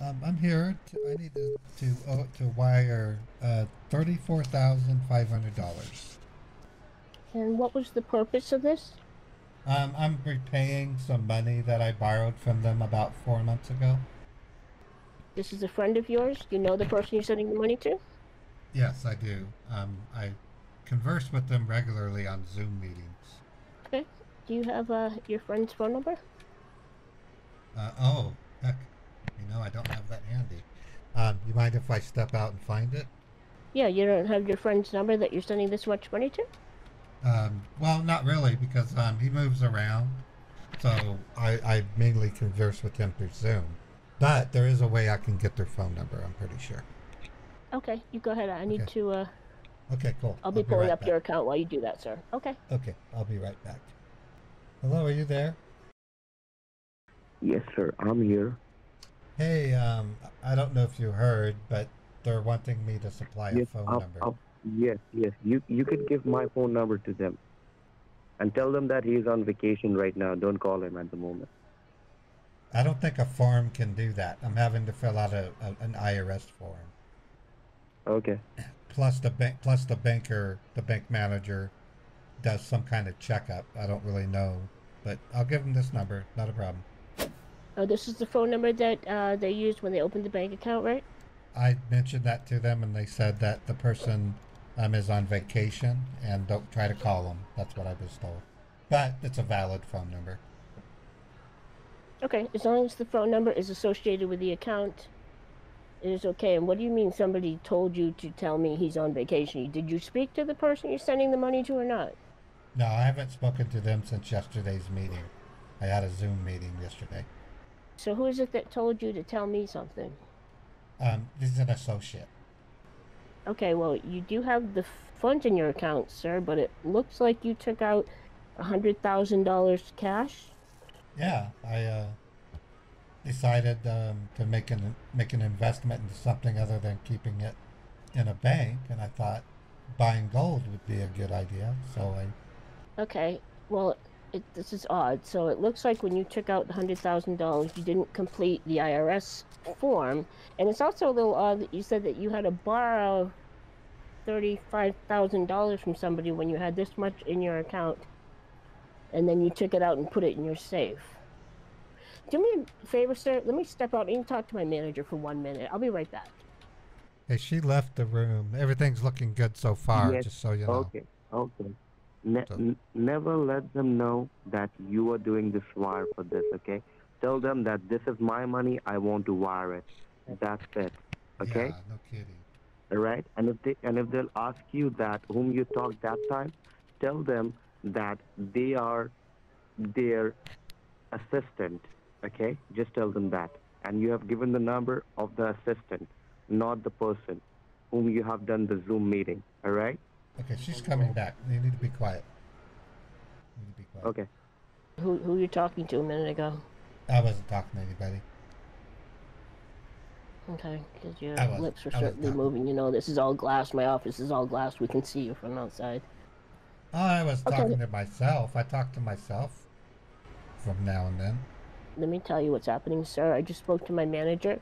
um, I'm here. To, I need to to, uh, to wire uh, thirty-four thousand five hundred dollars. And what was the purpose of this? Um, I'm repaying some money that I borrowed from them about four months ago. This is a friend of yours. You know the person you're sending the money to? Yes, I do. Um, I converse with them regularly on Zoom meetings. Okay. Do you have uh, your friend's phone number? Uh, oh, heck. You know, I don't have that handy. Um, you mind if I step out and find it? Yeah, you don't have your friend's number that you're sending this much money to? Um, well, not really, because um, he moves around. So I, I mainly converse with him through Zoom. But there is a way I can get their phone number, I'm pretty sure. Okay, you go ahead. I need Okay. to. Uh, Okay, cool. I'll be pulling right up back. your account while you do that, sir. Okay. Okay, I'll be right back. Hello, are you there? Yes, sir. I'm here. Hey, um, I don't know if you heard, but they're wanting me to supply a yes, phone I'll- number. I'll- yes, yes. You you can give my phone number to them, and tell them that he's on vacation right now. Don't call him at the moment. I don't think a form can do that. I'm having to fill out a, a an IRS form. Okay. Plus the bank, plus the banker, the bank manager, does some kind of checkup. I don't really know, but I'll give him this number. Not a problem. Oh, this is the phone number that uh, they used when they opened the bank account, right? I mentioned that to them, and they said that the person um, is on vacation and don't try to call them. That's what I was told. But it's a valid phone number. Okay, as long as the phone number is associated with the account, it is okay. And what do you mean somebody told you to tell me he's on vacation? Did you speak to the person you're sending the money to or not? No, I haven't spoken to them since yesterday's meeting. I had a Zoom meeting yesterday. So who is it that told you to tell me something? Um, this is an associate. Okay, well, you do have the funds in your account, sir, but it looks like you took out a hundred thousand dollars cash. Yeah, I uh, decided um, to make an make an investment into something other than keeping it in a bank, and I thought buying gold would be a good idea. So I Okay, well, it, this is odd. So it looks like when you took out the hundred thousand dollars, you didn't complete the IRS form, and it's also a little odd that you said that you had to borrow thirty-five thousand dollars from somebody when you had this much in your account, and then you took it out and put it in your safe. Do me a favor, sir. Let me step out and talk to my manager for one minute. I'll be right back. hey, she left the room. Everything's looking good so far. Yes, Just so you know. Okay. Okay. Ne- So- n- never let them know that you are doing this wire for this. Okay. Tell them that this is my money. I want to wire it. That's it. Okay. Yeah, no kidding. All right. And if they and if they'll ask you that whom you talked that time, tell them that they are their assistant. Okay. Just tell them that, and you have given the number of the assistant, not the person whom you have done the Zoom meeting. All right. Okay, she's coming back. You need to be quiet. You need to be quiet. Okay. Who who you talking to a minute ago? I wasn't talking to anybody. Okay, because your lips are certainly moving. You know, this is all glass. My office is all glass. We can see you from outside. Oh, I was Okay. talking to myself. I talk to myself from now and then. Let me tell you what's happening, sir. I just spoke to my manager.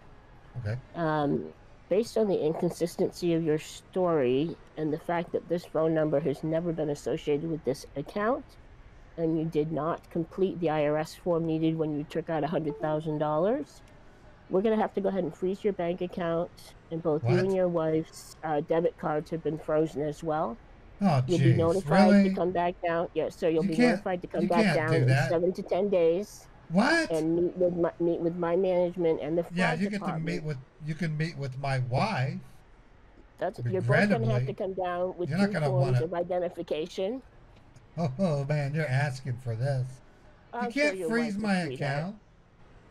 Okay. Um, based on the inconsistency of your story and the fact that this phone number has never been associated with this account, and you did not complete the IRS form needed when you took out $100,000, we're going to have to go ahead and freeze your bank account, and both you and your wife's uh, debit cards have been frozen as well. Oh, You'll be notified Really? to come back down. Yes, sir. You'll You be notified to come back down do in seven to ten days What? and meet with my meet with my management and the Yeah, you get to meet with you can meet with my wife. That's you're both gonna have to come down with you're two forms wanna- of identification. Oh, oh man, you're asking for this. You can't your freeze my account.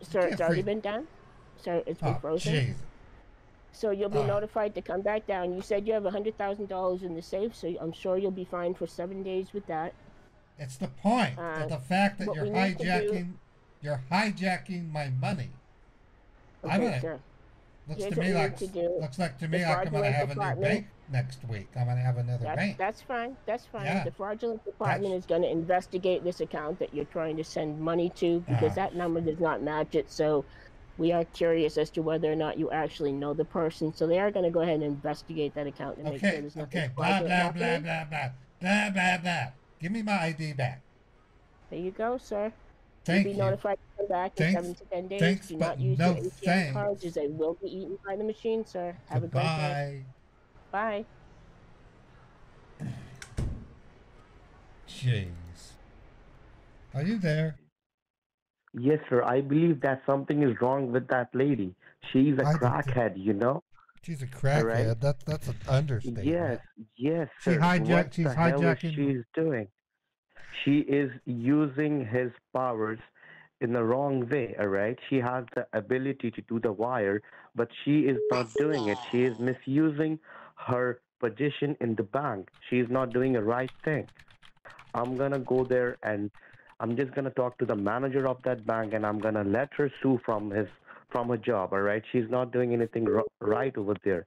Sir, it's already freeze- been done. Sir, it's been Oh, frozen. jeez. So you'll be Ah. notified to come back down. You said you have hundred thousand dollars in the safe, so I'm sure you'll be fine for seven days with that. It's the point Uh, the fact that you're hijacking, you're hijacking my money. I'm gonna- sir. Looks Here's to me like to looks like to me like I'm gonna have a new bank next week. I'm gonna have another That's, bank. that's fine. That's fine. Yeah. The fraudulent department That's- is going to investigate this account that you're trying to send money to because Uh-huh. that number does not match it. So we are curious as to whether or not you actually know the person. So they are going to go ahead and investigate that account and make sure there's nothing okay, blah blah blah blah blah blah blah blah. Give me my ID back. There you go, sir. Thank You'll be you. notified to come back Thanks- in seven to ten days. thanks, Do but not use no your ATM cards as they will be eaten by the machine, sir. Have a great day. Bye. Jeez. Are you there? Yes, sir. I believe that something is wrong with that lady. She's a I crackhead, you know? She's a crackhead. right. That's that's an understatement. Yes, yes, She sir. hijack- what she's the hell is hijacking- she's doing? She is using his powers in the wrong way, all right? She has the ability to do the wire, but she is not doing it. She is misusing her position in the bank. She is not doing the right thing. I'm gonna go there and I'm just gonna talk to the manager of that bank and I'm gonna let her sue from his from her job. All right, she's not doing anything right over there.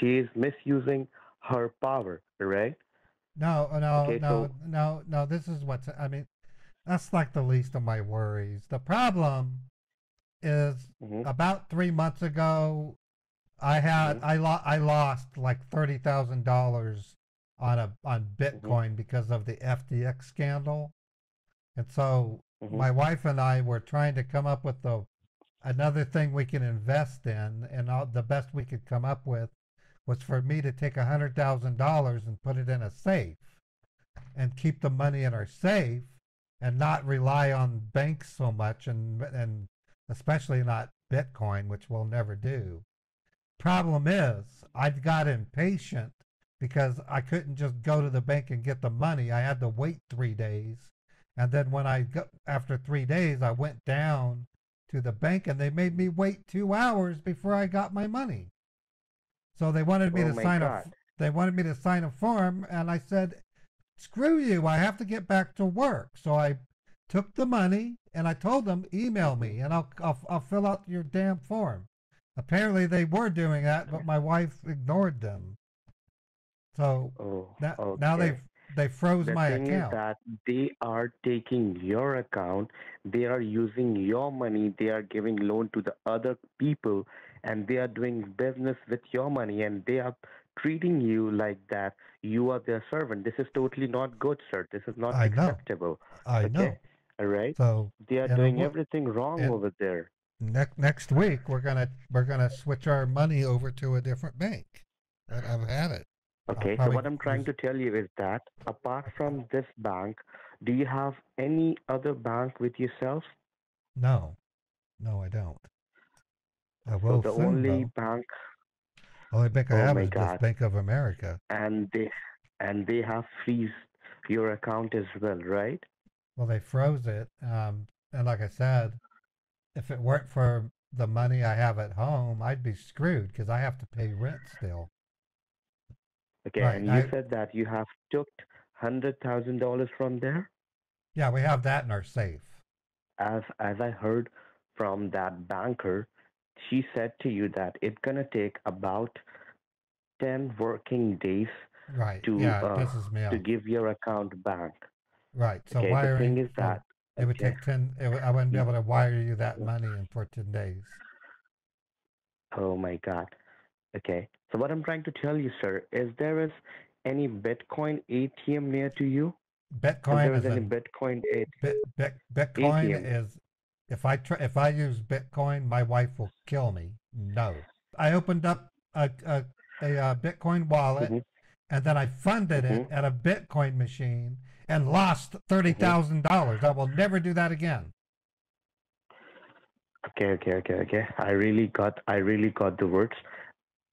She is misusing her power. All right. No, no, Okay, no, so- no, no. This is what's. I mean, that's like the least of my worries. The problem is Mhm. about three months ago, I had Mhm. I lo- I lost like thirty thousand dollars on a on Bitcoin because of the FTX scandal, and so Mhm. my wife and I were trying to come up with the another thing we can invest in, and all, the best we could come up with was for me to take a hundred thousand dollars and put it in a safe, and keep the money in our safe, and not rely on banks so much, and and especially not Bitcoin, which we'll never do. Problem is, I got impatient because I couldn't just go to the bank and get the money. I had to wait three days. And then when I got, after three days, I went down to the bank and they made me wait two hours before I got my money. So they wanted me Oh to sign a, they wanted me to sign a form and I said, screw you, I have to get back to work. So I took the money and I told them, email me and I'll, I'll, I'll fill out your damn form. Apparently they were doing that, but my wife ignored them. So Oh, now, okay. now they've they froze the my thing account. is that they are taking your account, they are using your money, they are giving loan to the other people, and they are doing business with your money, and they are treating you like that. You are their servant. This is totally not good, sir. This is not I know. acceptable. I know. okay? All right. So They are doing everything wrong over there. next next week we're gonna we're gonna switch our money over to a different bank. I- I've had it. Okay, so what I'm trying to tell you is that apart from this bank, do you have any other bank with yourself? No, no, I don't. I So will the soon. only though. bank Only bank I Oh have is God. Bank of America. and they and they have freeze your account as well, right? Well, they froze it. Um, and like I said, if it weren't for the money I have at home, I'd be screwed because I have to pay rent still. Okay, Right, and you I- said that you have took hundred thousand dollars from there. Yeah, we have that in our safe. As as I heard from that banker, she said to you that it's gonna take about ten working days Right. to yeah, uh, it pisses me to give your account back. Right. So okay, the wiring. thing is that it would okay, take ten. It, I wouldn't be Mm. able to wire you that money in for ten days. Oh my God. Okay. So what I'm trying to tell you, sir, is there is any Bitcoin ATM near to you? Bitcoin is is a Bitcoin bit, Bitcoin ATM. is if I try if I use Bitcoin, my wife will kill me. No, I opened up a a, a, uh Bitcoin wallet Mhm. and then I funded it Mhm. at a Bitcoin machine and lost thirty thousand dollars. I will never do that again. Okay, okay, okay, okay. I really got, I really got the words.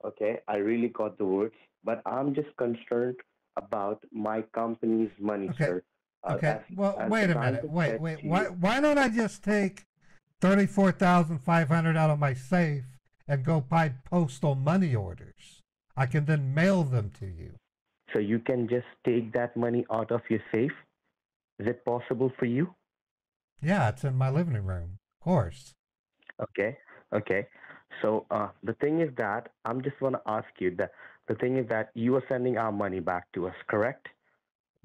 Okay, I really got the words, but I'm just concerned about my company's money, Okay. sir. Uh, Okay. as- Well, as wait a minute. Wait, wait. Why why don't I just take thirty-four thousand five hundred out of my safe and go buy postal money orders? I can then mail them to you. So you can just take that money out of your safe? Is it possible for you? Yeah, it's in my living room. Of course. Okay, okay. So uh, the thing is that I'm just want to ask you that the thing is that you are sending our money back to us, correct?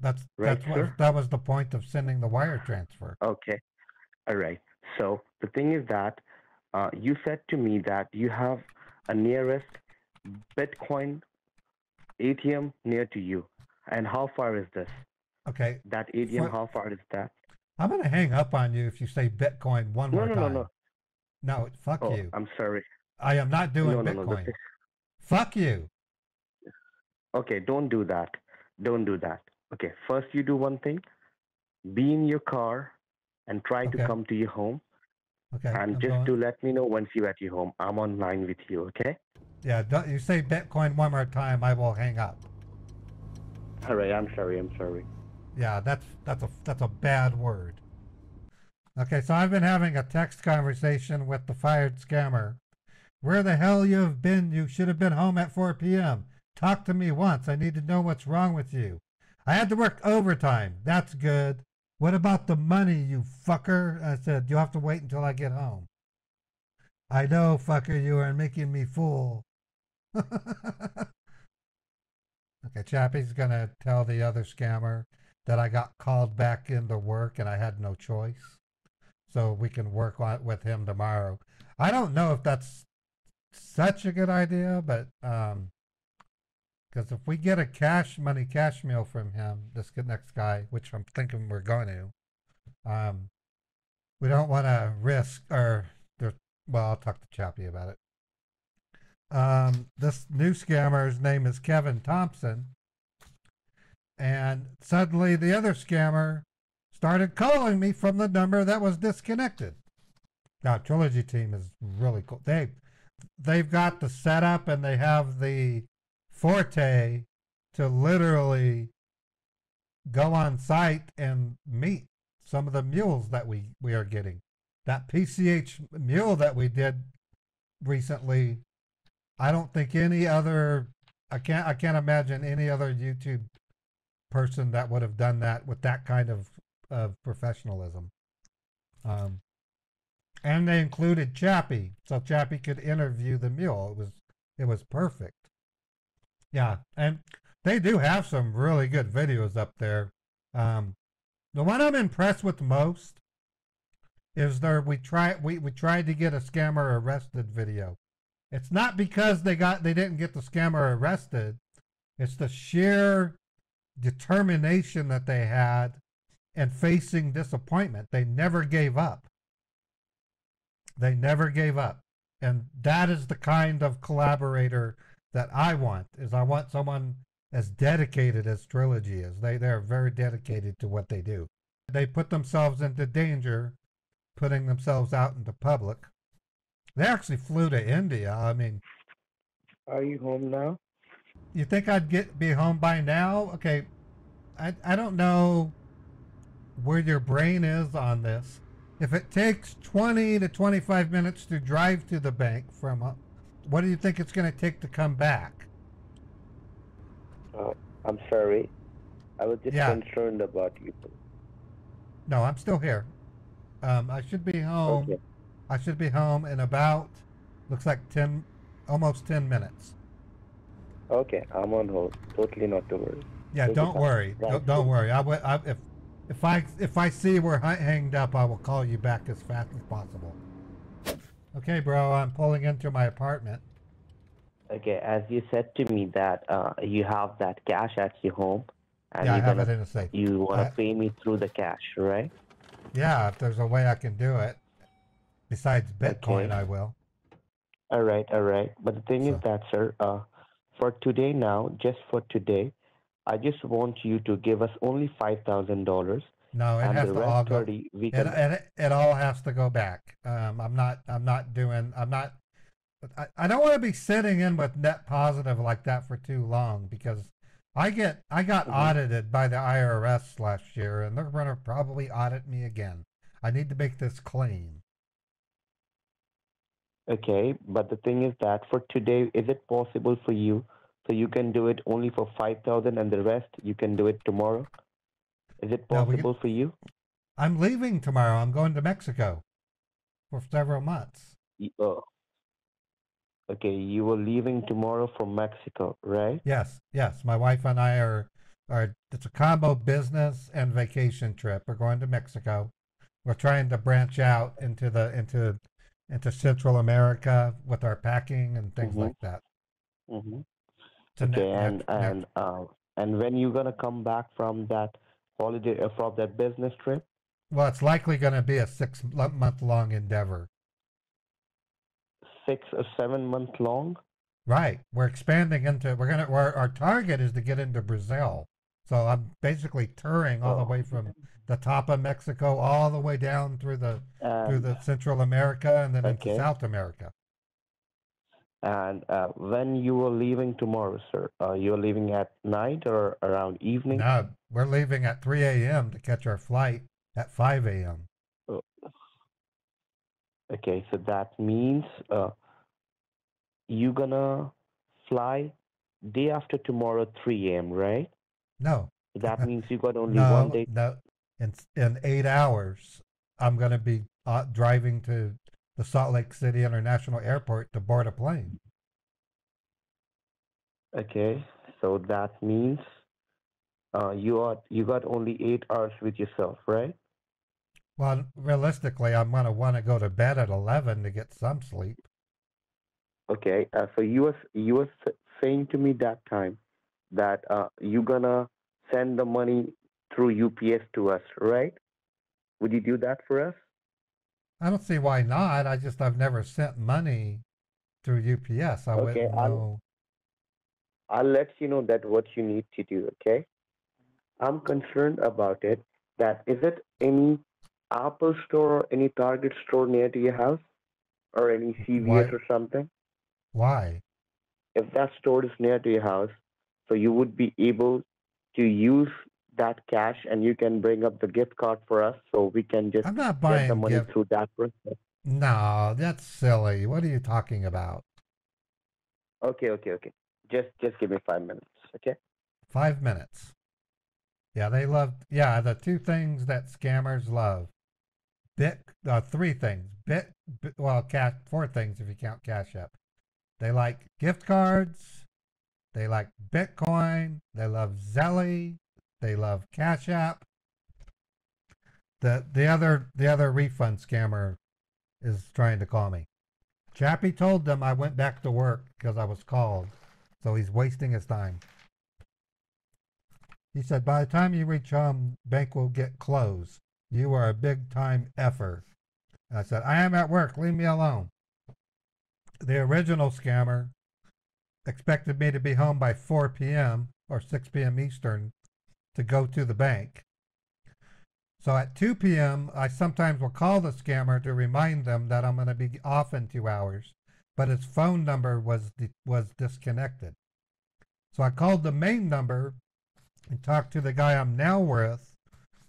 That's Right, that's what that was the point of sending the wire transfer. Okay, all right. So the thing is that uh, you said to me that you have a nearest Bitcoin ATM near to you, and how far is this? Okay. That ATM, For- how far is that? I'm gonna hang up on you if you say Bitcoin one No, more no, no, time. no. No, fuck Oh, you. I'm sorry. I am not doing no, no, no. Bitcoin. thi- Fuck you. Okay, don't do that. Don't do that. Okay, first you do one thing. Be in your car and try Okay. to come to your home. Okay. and I'm just going- to let me know once you're at your home. I'm online with you, okay? Yeah, you say Bitcoin one more time, I will hang up. All right, I'm sorry. I'm sorry. Yeah, that's that's a that's a bad word. Okay, so I've been having a text conversation with the fired scammer. Where the hell you have been? You should have been home at 4 p.m. Talk to me once. I need to know what's wrong with you. I had to work overtime. That's good. What about the money, you fucker? I said, you'll have to wait until I get home. I know, fucker, you are making me fool. okay, Chappy's gonna tell the other scammer that I got called back into work and I had no choice. So we can work with him tomorrow. I don't know if that's such a good idea, but um, because if we get a cash money cash mule from him, this next guy, which I'm thinking we're going to, um, we don't want to risk or there. Well, I'll talk to Chappy about it. Um, this new scammer's name is Kevin Thompson, and suddenly the other scammer started calling me from the number that was disconnected. Now, Trilogy Team is really cool. They they've got the setup and they have the forte to literally go on site and meet some of the mules that we we are getting. That PCH mule that we did recently, I don't think any other I can't I can't imagine any other YouTube person that would have done that with that kind of of professionalism. Um, and they included Chappy, so Chappy could interview the mule. It was it was perfect. Yeah, and they do have some really good videos up there. Um, the one I'm impressed with most is there we try we, we tried to get a scammer arrested video. It's not because they got they didn't get the scammer arrested. It's the sheer determination that they had and facing disappointment. They never gave up. They never gave up. And that is the kind of collaborator that I want is I want someone as dedicated as Trilogy is. They they're very dedicated to what they do. They put themselves into danger, putting themselves out into public. They actually flew to India. I mean, Are you home now? you think I'd get be home by now? Okay, I I don't know where your brain is on this. If it takes 20 to 25 minutes to drive to the bank from, uh, what do you think it's going to take to come back? Uh, I'm sorry. I was just Yeah. concerned about you. No, I'm still here. Um, I should be home. Okay. I should be home in about looks like 10, almost 10 minutes. Okay, I'm on hold. Totally not to worry. Yeah, Take your don't time. worry. Right. Don't, don't worry. I, will- I if if I if I see we're hu- hanged up, I will call you back as fast as possible. Okay, bro. I'm pulling into my apartment. Okay, as you said to me that uh, you have that cash at your home, and yeah, I have gonna, it in a safe. you want to pay me through the cash, right? Yeah, if there's a way I can do it, besides Bitcoin, Okay. I will. All right, all right. But the thing So- is that, sir, uh, for today now, just for today, I just want you to give us only five thousand dollars, No, it and has the to all go. thirty we It, can. it it all has to go back. Um, I'm not I'm not doing I'm not. I, I don't want to be sitting in with net positive like that for too long because I get I got Mhm. audited by the IRS last year, and they're gonna probably audit me again. I need to make this claim. Okay, but the thing is that for today, is it possible for you so you can do it only for 5,000 and the rest you can do it tomorrow? Is it No, possible for you? I'm leaving tomorrow. I'm going to Mexico for several months. Uh, okay, you were leaving tomorrow for Mexico, right? Yes, yes. My wife and I are are it's a combo business and vacation trip. We're going to Mexico. We're trying to branch out into the into into Central America with our packing and things Mhm. like that. Mm-hmm. Okay, next- and next- and uh, and when you gonna come back from that holiday uh, from that business trip? well, it's likely going to be a six month long endeavor. Six or seven month long? Right. We're expanding into. We're gonna. Our, our target is to get into Brazil. So I'm basically touring all the Oh. way from the top of Mexico all the way down through the through the Central America and then Okay. into South America. And uh, when you were leaving tomorrow, sir? Uh, you're leaving at night or around evening? No, we're leaving at 3 a.m. to catch our flight at 5 a.m. Okay, so that means uh, you gonna fly day after tomorrow 3 a.m. right? No, That means you got only no, one day. no. In in eight hours, I'm going to be uh, driving to the Salt Lake City International Airport to board a plane. Okay, so that means uh, you are you got only eight hours with yourself, right? Well, realistically, I'm going to want to go to bed at 11 to get some sleep. Okay, uh, so you were you were saying to me that time that uh, you gonna send the money through UPS to us, right? Would you do that for us? I don't see why not. I just I've never sent money through UPS. I Okay, wouldn't I'll- know. I'll let you know that what you need to do, okay? I'm concerned about it. That is it any Apple store or any Target store near to your house? Or any CVS Why- or something? Why? If that store is near to your house, so you would be able to use that cash and you can bring up the gift card for us so we can just I'm not get the money gift. through that process. No, that's silly. What are you talking about? Okay, okay, okay. Just just give me five minutes, okay? Five minutes. Yeah, they love. Yeah, the two things that scammers love. Bit. Uh, three things. Bit. bit well, cash. Four things if you count Cash App. They like gift cards. They like Bitcoin. They love Zelle. They love Cash App. The the other the other refund scammer is trying to call me. Chappy told them I went back to work because I was called, so he's wasting his time. He said, by the time you reach home, bank will get closed. You are a big time effer. I said, I am at work. Leave me alone. The original scammer expected me to be home by 4 p.m. or 6 p.m. Eastern to go to the bank. So at 2 p.m., I sometimes will call the scammer to remind them that I'm going to be off in two hours, but his phone number was was disconnected. So I called the main number and talked to the guy I'm now with.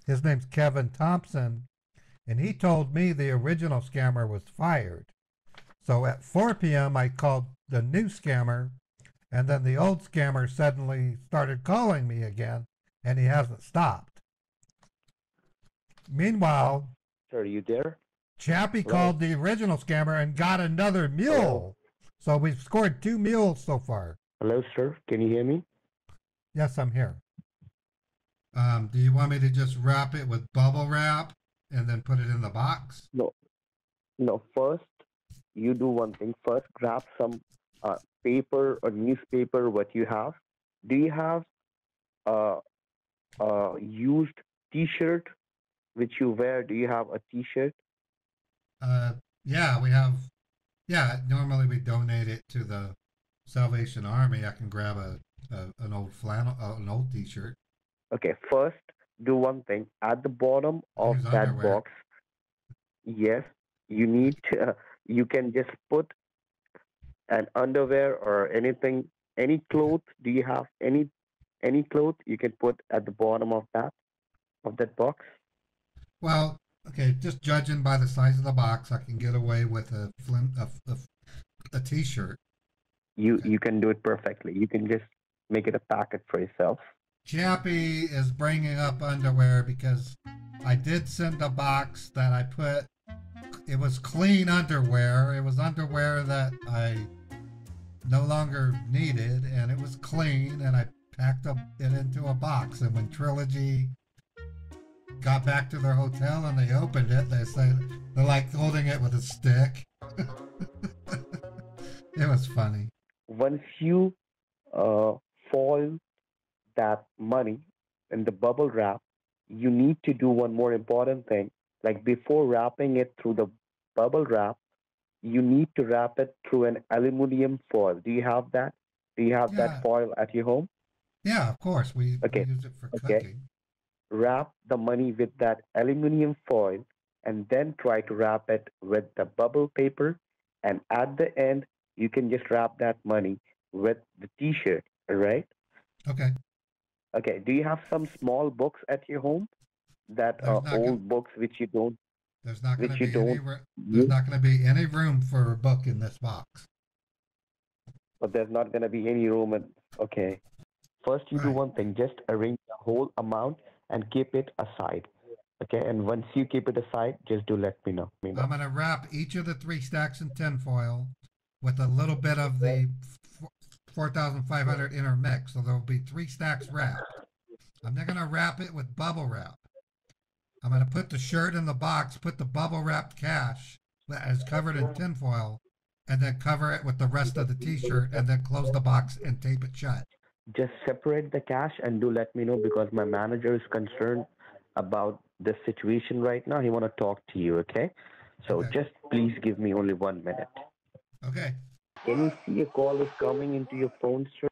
His name's Kevin Thompson, and he told me the original scammer was fired. So at 4 p.m., I called the new scammer, and then the old scammer suddenly started calling me again, and he hasn't stopped. Meanwhile, Sir, are you there? Chappy Hello? called the original scammer and got another mule. So we've scored two mules so far. Hello, sir. Can you hear me? Yes, I'm here. Um, do you want me to just wrap it with bubble wrap and then put it in the box? No. No, first, you do one thing. First, grab some uh, paper or newspaper, what you have. Do you have a, a used t shirt which you wear? Do you have a t shirt? Uh, yeah, we have. Yeah, normally we donate it to the Salvation Army. I can grab a, a an old flannel, uh, an old T-shirt. Okay, first, do one thing. At the bottom of Use that underwear. box, yes, you need to, uh, you can just put an underwear or anything, any clothes. Do you have any any clothes you can put at the bottom of that of that box. Well, okay, just judging by the size of the box, I can get away with a flim, a, a, a t-shirt. You Okay. you can do it perfectly. You can just make it a packet for yourself. Chappy is bringing up underwear because I did send a box that I put. It was clean underwear. It was underwear that I no longer needed, and it was clean. And I packed up it into a box. And when Trilogy got back to their hotel and they opened it, they said they're like holding it with a stick. it was funny. Once you uh, foil that money in the bubble wrap, you need to do one more important thing. Like before wrapping it through the bubble wrap, you need to wrap it through an aluminum foil. Do you have that? Do you have Yeah. that foil at your home? Yeah, of course we, Okay. we use it for Okay. cooking. Wrap the money with that aluminum foil and then try to wrap it with the bubble paper. And at the end, you can just wrap that money with the t shirt, right? Okay. Okay. Do you have some small books at your home that There's are not gonna- old books which you don't There's not going Which to you be any. There's not going to be any room for a book in this box. But there's not going to be any room. In, okay. First, you do one thing. Just arrange the whole amount and keep it aside. Okay. And once you keep it aside, just do let me know. Me know. I'm going to wrap each of the three stacks in tinfoil with a little bit of the f- 4,500 intermix. So there'll be three stacks wrapped. I'm not going to wrap it with bubble wrap. I'm going to put the shirt in the box, put the bubble wrapped cash that is covered in tinfoil, and then cover it with the rest of the t-shirt and then close the box and tape it shut. Just separate the cash and do let me know because my manager is concerned about the situation right now. He want to talk to you. Okay. So Okay. just please give me only one minute. Okay. Can you see a call is coming into your phone, sir?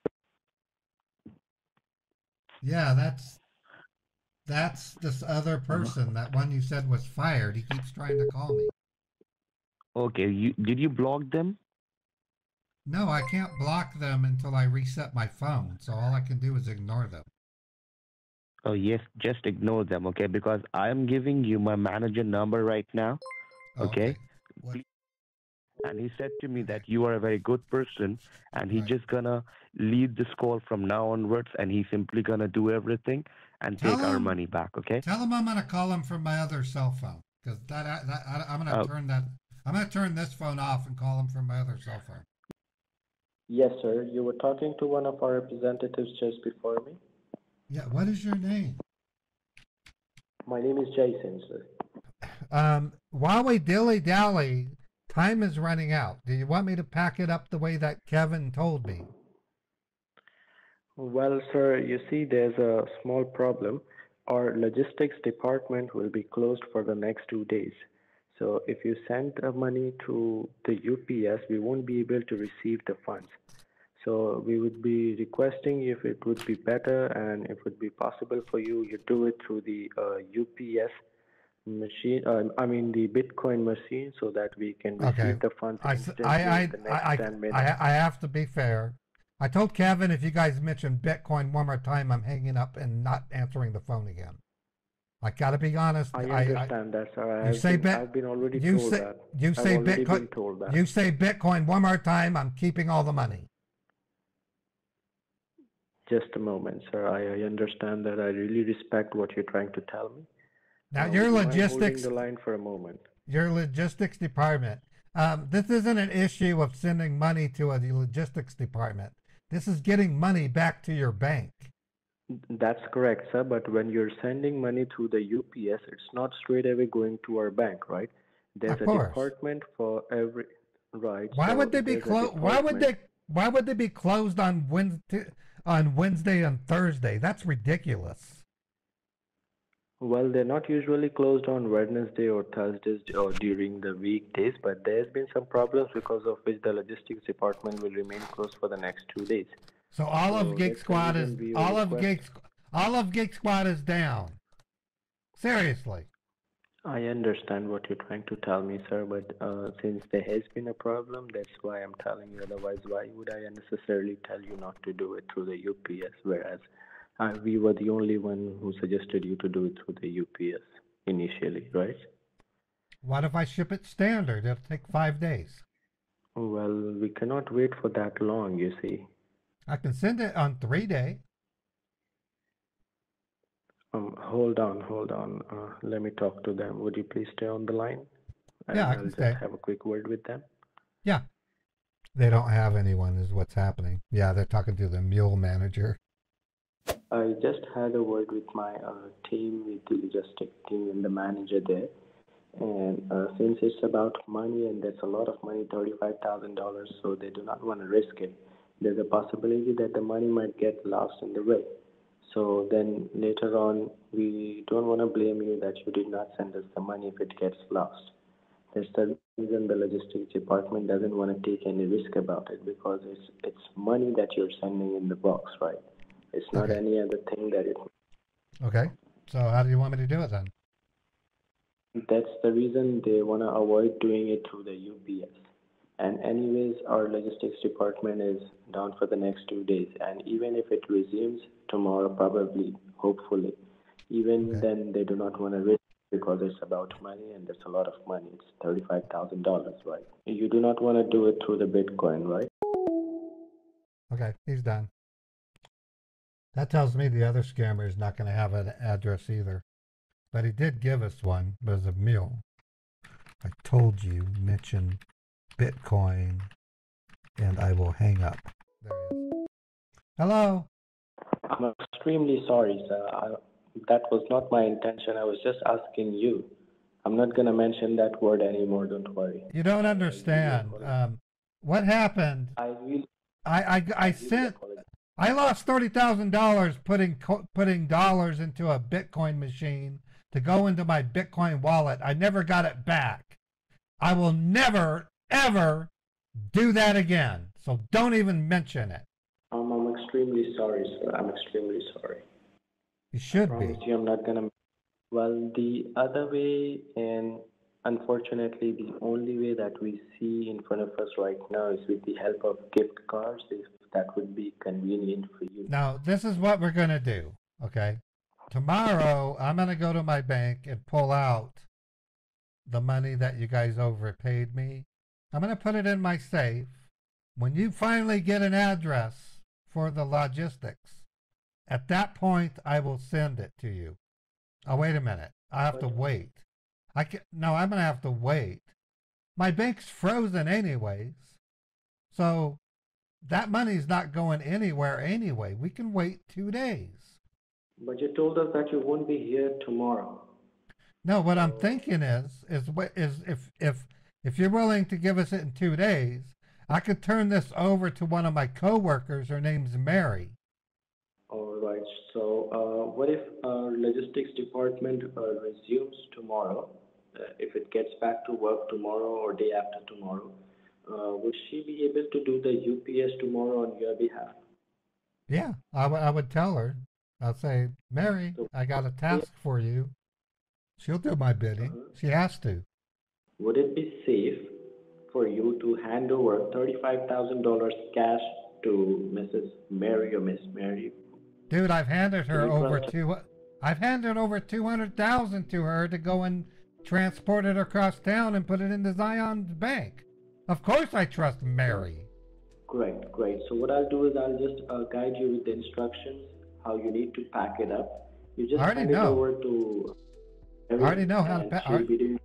Yeah, that's that's this other person, that one you said was fired. He keeps trying to call me. Okay. You did you block them? No, I can't block them until I reset my phone, so all I can do is ignore them. Oh yes, just ignore them, okay? Because I am giving you my manager number right now, Okay. What, and he said to me that you are a very good person, and he Right. just gonna lead this call from now onwards, and he's simply gonna do everything and Tell take our money back, okay? tell him I'm gonna call him from my other cell phone, because that, that I, I'm gonna Oh. turn that. I'm gonna turn this phone off and call him from my other cell phone. Yes, sir. You were talking to one of our representatives just before me. Yeah, what is your name? My name is Jason, sir. Um, while we dilly dally, time is running out. Do you want me to pack it up the way that Kevin told me? Well, sir, you see, there's a small problem. Our logistics department will be closed for the next two days. So if you send the money to the UPS, we won't be able to receive the funds. So we would be requesting if it would be better and if it would be possible for you, you do it through the uh, UPS machine, uh, I mean the Bitcoin machine, so that we can receive Okay. the funds I, I, I, the next I, 10 minutes. I, I have to be fair. I told Kevin if you guys mention Bitcoin one more time, I'm hanging up and not answering the phone again. I gotta be honest. I I, understand that, sir. you I've say been, I've been already you told say- that. you say Bitcoin- been told that. you say Bitcoin one more time, I'm keeping all the money. Just a moment, sir. I, I understand that. I really respect what you're trying to tell me. Now Uh, your would you mind logistics, the line for a moment. your logistics department. Um, this isn't an issue of sending money to a logistics department. This is getting money back to your bank. That's correct, sir. But when you're sending money through the UPS, it's not straight away going to our bank, right? There's Of a course. department for every. Right. Why so would they be there's a closed? Why would department- they? Why would they be closed on Wednesday, on Wednesday and Thursday? That's ridiculous. Well, they're not usually closed on Wednesday or Thursdays or during the weekdays, but there's been some problems because of which the logistics department will remain closed for the next two days. So all So of Geek Squad is all of Geek all of Geek Squad is down. Seriously. I understand what you're trying to tell me, sir, but uh, since there has been a problem, that's why I'm telling you. Otherwise, why would I unnecessarily tell you not to do it through the UPS? Whereas Uh, we were the only one who suggested you to do it through the UPS initially, right? What if I ship it standard? It'll take five days. Well, we cannot wait for that long, you see. I can send it on three day. Um, hold on, hold on. Uh, let me talk to them. Would you please stay on the line? And Yeah, I can stay. have a quick word with them. Yeah. They don't have anyone, is what's happening. Yeah, they're talking to the mule manager. I just had a word with my uh, team, with the logistic team and the manager there. And uh, since it's about money and that's a lot of money, $35,000, so they do not want to risk it. There's a possibility that the money might get lost in the way. So then later on, we don't want to blame you that you did not send us the money if it gets lost. That's the reason the logistics department doesn't want to take any risk about it because it's it's money that you're sending in the box, right? It's not Okay. any other thing that it. Okay. So how do you want me to do it then? That's the reason they want to avoid doing it through the UPS. And anyways, our logistics department is down for the next two days. And even if it resumes tomorrow, probably, hopefully, even Okay. then they do not want to risk because it's about money and it's a lot of money. It's thirty-five thousand dollars, right? You do not want to do it through the Bitcoin, right? Okay, he's done. That tells me the other scammer is not going to have an address either. But he did give us one, but it's a mule. I told you, mention Bitcoin, and I will hang up. Hello. I'm extremely sorry, sir. I, that was not my intention. I was just asking you. I'm not going to mention that word anymore, don't worry. You don't understand. Um, what happened? I really, I, I, I sent. I lost thirty thousand dollars putting putting dollars into a Bitcoin machine to go into my Bitcoin wallet. I never got it back. I will never ever do that again. So don't even mention it. Um, I'm extremely sorry, sir. I'm extremely sorry. You should be. promise you I'm not gonna. Well, the other way, and unfortunately, the only way that we see in front of us right now is with the help of gift cards, if that would be convenient for you. Now this is what we're gonna do. Okay. Tomorrow I'm gonna go to my bank and pull out the money that you guys overpaid me. I'm gonna put it in my safe. When you finally get an address for the logistics, at that point I will send it to you. Oh wait a minute. I have to wait. I can no, I'm gonna have to wait. My bank's frozen anyways. So that money's not going anywhere anyway. We can wait two days. But you told us that you won't be here tomorrow. No, what I'm thinking is, is what is if if if you're willing to give us it in two days, I could turn this over to one of my coworkers. Her name's Mary. All right. So, uh, what if our logistics department uh, resumes tomorrow? Uh, if it gets back to work tomorrow or day after tomorrow, uh, would she be able to do the UPS tomorrow on your behalf? Yeah, I would I would tell her. I'll say, Mary, I got a task for you. She'll do my bidding. Uh-huh. She has to. Would it be safe for you to hand over thirty-five thousand dollars cash to Mrs. Mary or Miss Mary? Dude, I've handed her over two. I've handed over two hundred thousand to her to go and transport it across town and put it into Zion's bank. Of course, I trust Mary. Great, great. So what I'll do is I'll just uh, guide you with the instructions how you need to pack it up. You just I already hand know. it over to. I already know how to pack. pa- she'll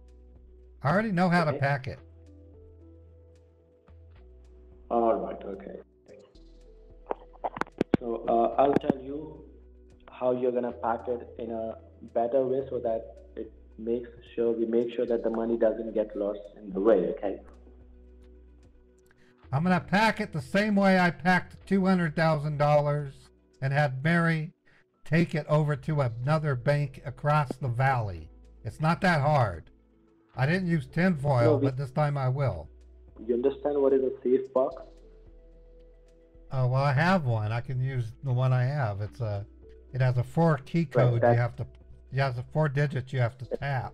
I- be doing- I already know how to pack it. All right, okay. So uh, I'll tell you how you're gonna pack it in a better way so that it makes sure we make sure that the money doesn't get lost in the way. Okay. I'm gonna pack it the same way I packed two hundred thousand dollars and had Mary take it over to another bank across the valley. It's not that hard. I didn't use tinfoil, No, we- but this time I will. You understand what is a safe box? Oh well, I have one. I can use the one I have. It's a, it has a four key Right, code. you have to, it has a four digits you have to tap.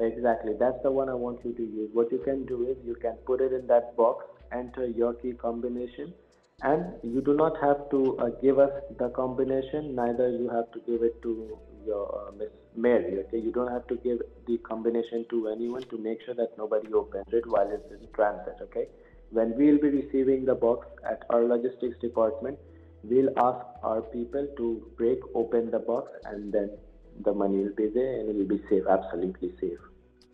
Exactly. That's the one I want you to use. What you can do is you can put it in that box, enter your key combination, And you do not have to uh, give us the combination, neither you have to give it to your uh, Miss Mary. Okay, you don't have to give the combination to anyone to make sure that nobody opens it while it's in transit. Okay, when we'll be receiving the box at our logistics department, we'll ask our people to break open the box and then the money will be there and it will be safe, absolutely safe.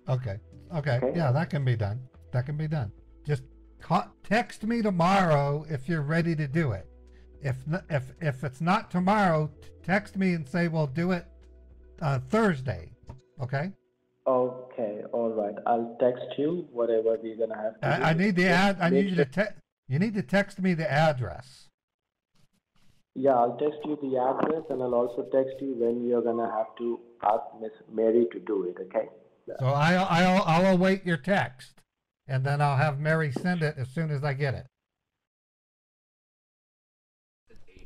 Okay. Okay. Okay. Yeah, that can be done. That can be done. Just text me tomorrow if you're ready to do it. If if if it's not tomorrow, text me and say we'll do it uh, Thursday. Okay. Okay, all right. I'll text you whatever we're gonna have. To do. I, I need the ad. I need you to sure- te- You need to text me the address. Yeah, I'll text you the address and I'll also text you when you're gonna have to ask Miss Mary to do it. Okay. So I I'll I'll await your text, and then I'll have Mary send it as soon as I get it.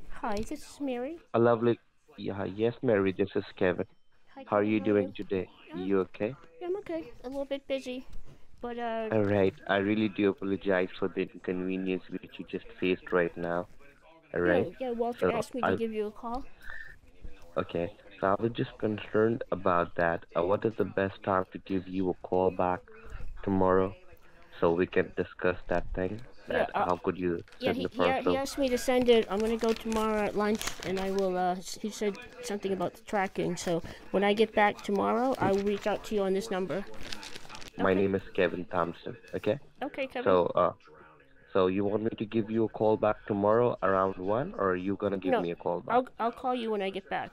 Hi, this is Mary. A lovely. Yeah, yes, Mary. This is Kevin. How are you doing today? Uh, You okay? I'm okay. A little bit busy, but uh, All right. I really do apologize for the inconvenience which you just faced right now. All right. yeah, yeah. Walter So asked me to I'll- give you a call. Okay. So I was just concerned about that. Uh, what is the best time to give you a call back tomorrow, so we can discuss that thing? Yeah, uh, how could you Yeah, send he, the he, a- parcel? he asked me to send it. I'm gonna go tomorrow at lunch, and I will. Uh, he said something about the tracking. So when I get back tomorrow, I will reach out to you on this number. My okay. name is Kevin Thompson. Okay. Okay, Kevin. So uh, so you want me to give you a call back tomorrow around one, or are you gonna give No, me a call back? I'll I'll call you when I get back.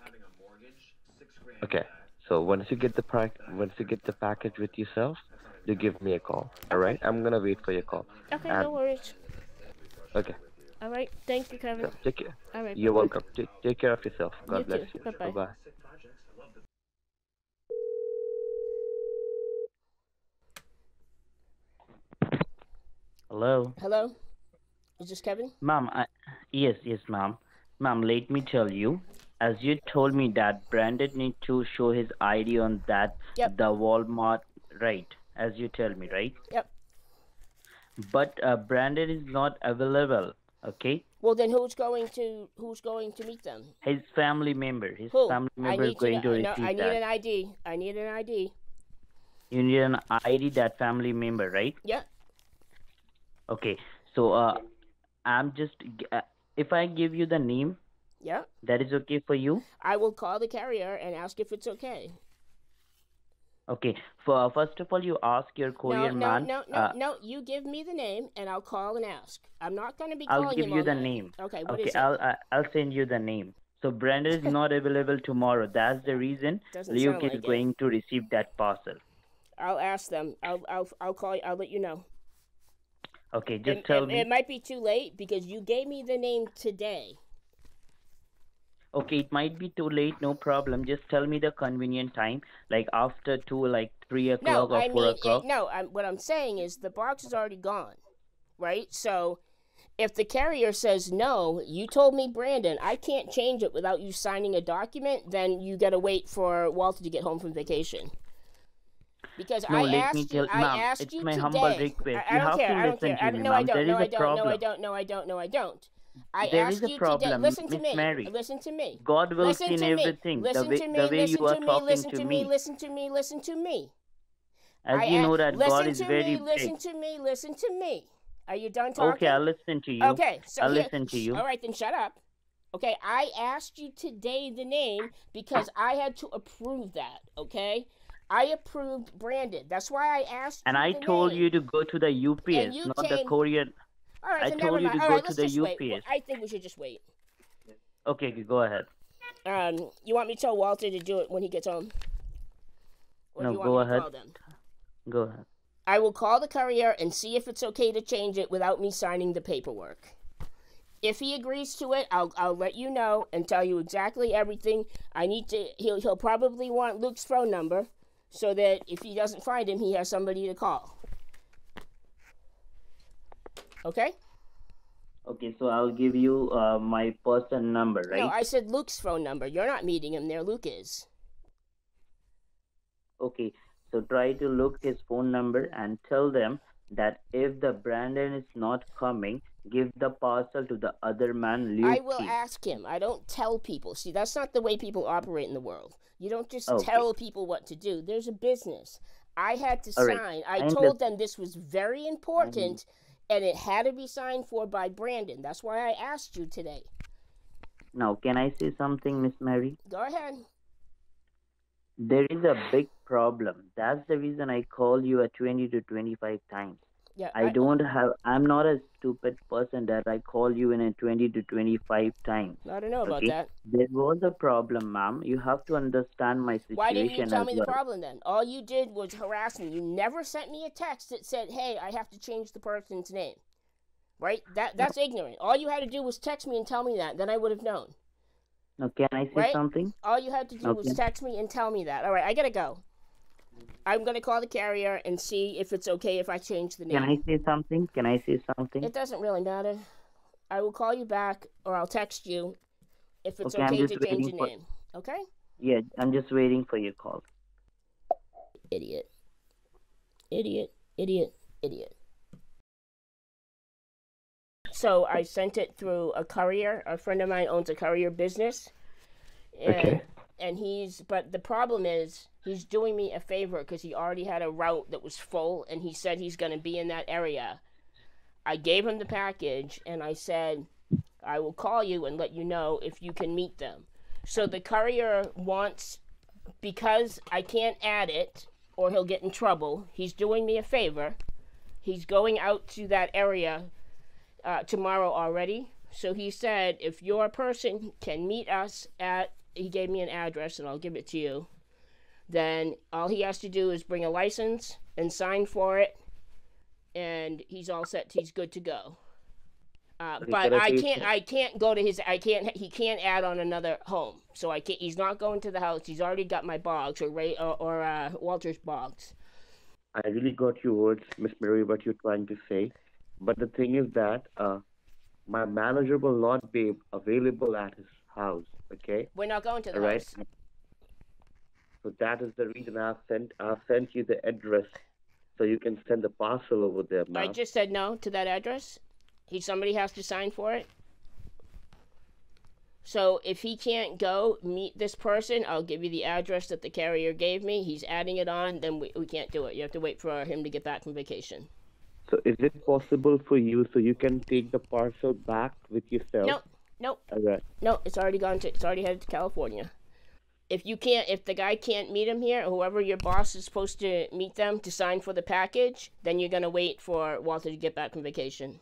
Okay. So once you get the pack, once you get the package with yourself, you give me a call. All right. I'm gonna wait for your call. Okay, And- no worries. Okay. All right, thank you, Kevin. So take care. All right. You're bye-bye. welcome. Take, take care of yourself. God You bless too. you. Bye-bye. Bye-bye. Hello, Hello, is this Kevin? Mom, I, yes, yes, mom. Mom, let me tell you. As you told me that Brandon need to show his ID on that Yep. the Walmart, right? As you tell me, right? Yep. But uh, Brandon is not available. Okay, Well, then who's going to who's going to meet them? his family member, his Who? family member is going to, to receive no, I need that. an ID. I need an ID. You need an ID that family member, right? Yeah. Okay. So uh, I'm just uh, if I give you the name, Yeah. that is okay for you. I will call the carrier and ask if it's okay. Okay. For first of all, you ask your No, courier no, man. no, no, uh, no. You give me the name, and I'll call and ask. I'm not going to be I'll calling give him you the name. Okay, okay, I'll I'll send you the name. So Brenda is not available tomorrow. That's the reason Doesn't Luke is like it. going to receive that parcel. I'll ask them. I'll, I'll, I'll call you. I'll let you know. Okay, just it, tell it, me. it might be too late because you gave me the name today. Okay, it might be too late. No problem. Just tell me the convenient time, like after two, like three No, o'clock or I four mean, o'clock. it, no. I'm, what I'm saying is the box is already gone, right? So, if the carrier says no, you told me, Brandon, I can't change it without you signing a document. Then you got to wait for Walter to get home from vacation. Because No, I let asked me you, I asked it's you my today. humble request. I, I You don't have care. to I don't care. to I, me, no, I don't. No, I don't. No, I don't. No, I don't. No, I don't. I There asked is a you problem, today. Listen to me. Mary. Listen to me. God will listen see to in me. The Listen way, to me. the way listen you are to me. talking Listen to me. me. Listen to me. Listen to me. As I you know that God is to very big. Listen to me. Listen to me. Are you done talking? Okay, I'll listen to you. Okay, so I'll here- listen to you. All right, then shut up. Okay, I asked you today the name because I had to approve that. Okay, I approved Brandon. That's why I asked. And I the told name. you to go to the UPS, not the came- courier. All right, I then told you to All go right, to the just wait. UPS. I think we should just wait. Okay, go ahead. Um, you want me to tell Walter to do it when he gets home? Or do No, go ahead. call them? Go ahead. I will call the courier and see if it's okay to change it without me signing the paperwork. If he agrees to it, I'll I'll let you know and tell you exactly everything. I need to. He'll he'll probably want Luke's phone number, so that if he doesn't find him, he has somebody to call. Okay? Okay, so I'll give you uh, my person number, right? No, I said Luke's phone number. You're not meeting him there. Luke is. Okay, so try to look his phone number and tell them that if the Brandon is not coming, give the parcel to the other man, Luke. I will ask him. I don't tell people. See, that's not the way people operate in the world. You don't just Okay. tell people what to do. There's a business. I had to All right. sign. I I told them this was very important Mm-hmm. And it had to be signed for by Brandon. That's why I asked you today. Now, can I say something, Miss Mary? Go ahead. There is a big problem. That's the reason I call you a 20 to 25 times. Yeah, I don't have, I'm not a stupid person that I call you in a 20 to 25 times. I don't know about okay? that. There was a problem, ma'am. You have to understand my situation Why didn't you tell me well. the problem then? All you did was harass me. You never sent me a text that said, "Hey, I have to change the person's name." Right? That that's ignorant. All you had to do was text me and tell me that. Then I would have known. Now, can I say Right? something? All you had to do was text me and tell me that. All right, I gotta go. I'm gonna call the carrier and see if it's okay if I change the name. Can I say something? Can I say something? It doesn't really matter. I will call you back or I'll text you if it's Okay, okay to change the for- name. Okay? Yeah, I'm just waiting for your call. Idiot. Idiot. Idiot. Idiot. So I sent it through a courier. A friend of mine owns a courier business. And, Okay. And he's, but the problem is, he's doing me a favor because he already had a route that was full and he said he's going to be in that area. I gave him the package and I said, I will call you and let you know if you can meet them. So the courier wants, because I can't add it or he'll get in trouble, he's doing me a favor. He's going out to that area uh, tomorrow already. So he said, if your person can meet us at, he gave me an address and I'll give it to you, then all he has to do is bring a license and sign for it, and he's all set. He's good to go. Uh, but I can't. I can't go to his. I can't. He can't add on another home. So I can't. He's not going to the house. He's already got my bogs or Ray or, or uh, Walter's bogs. I really got your words, Miss Mary, what you're trying to say. But the thing is that uh, my manager will not be available at his house. Okay. We're not going to the All right. house. So that is the reason I've sent I've sent you the address, so you can send the parcel over there, I just said no to that address. He somebody has to sign for it. So if he can't go meet this person, I'll give you the address that the carrier gave me. He's adding it on, then we, we can't do it. You have to wait for him to get back from vacation. So is it possible for you so you can take the parcel back with yourself? Nope, nope, All right. no. It's already gone to. It's already headed to California. If you can't, if the guy can't meet him here, or whoever your boss is supposed to meet them to sign for the package, then you're gonna wait for Walter to get back from vacation.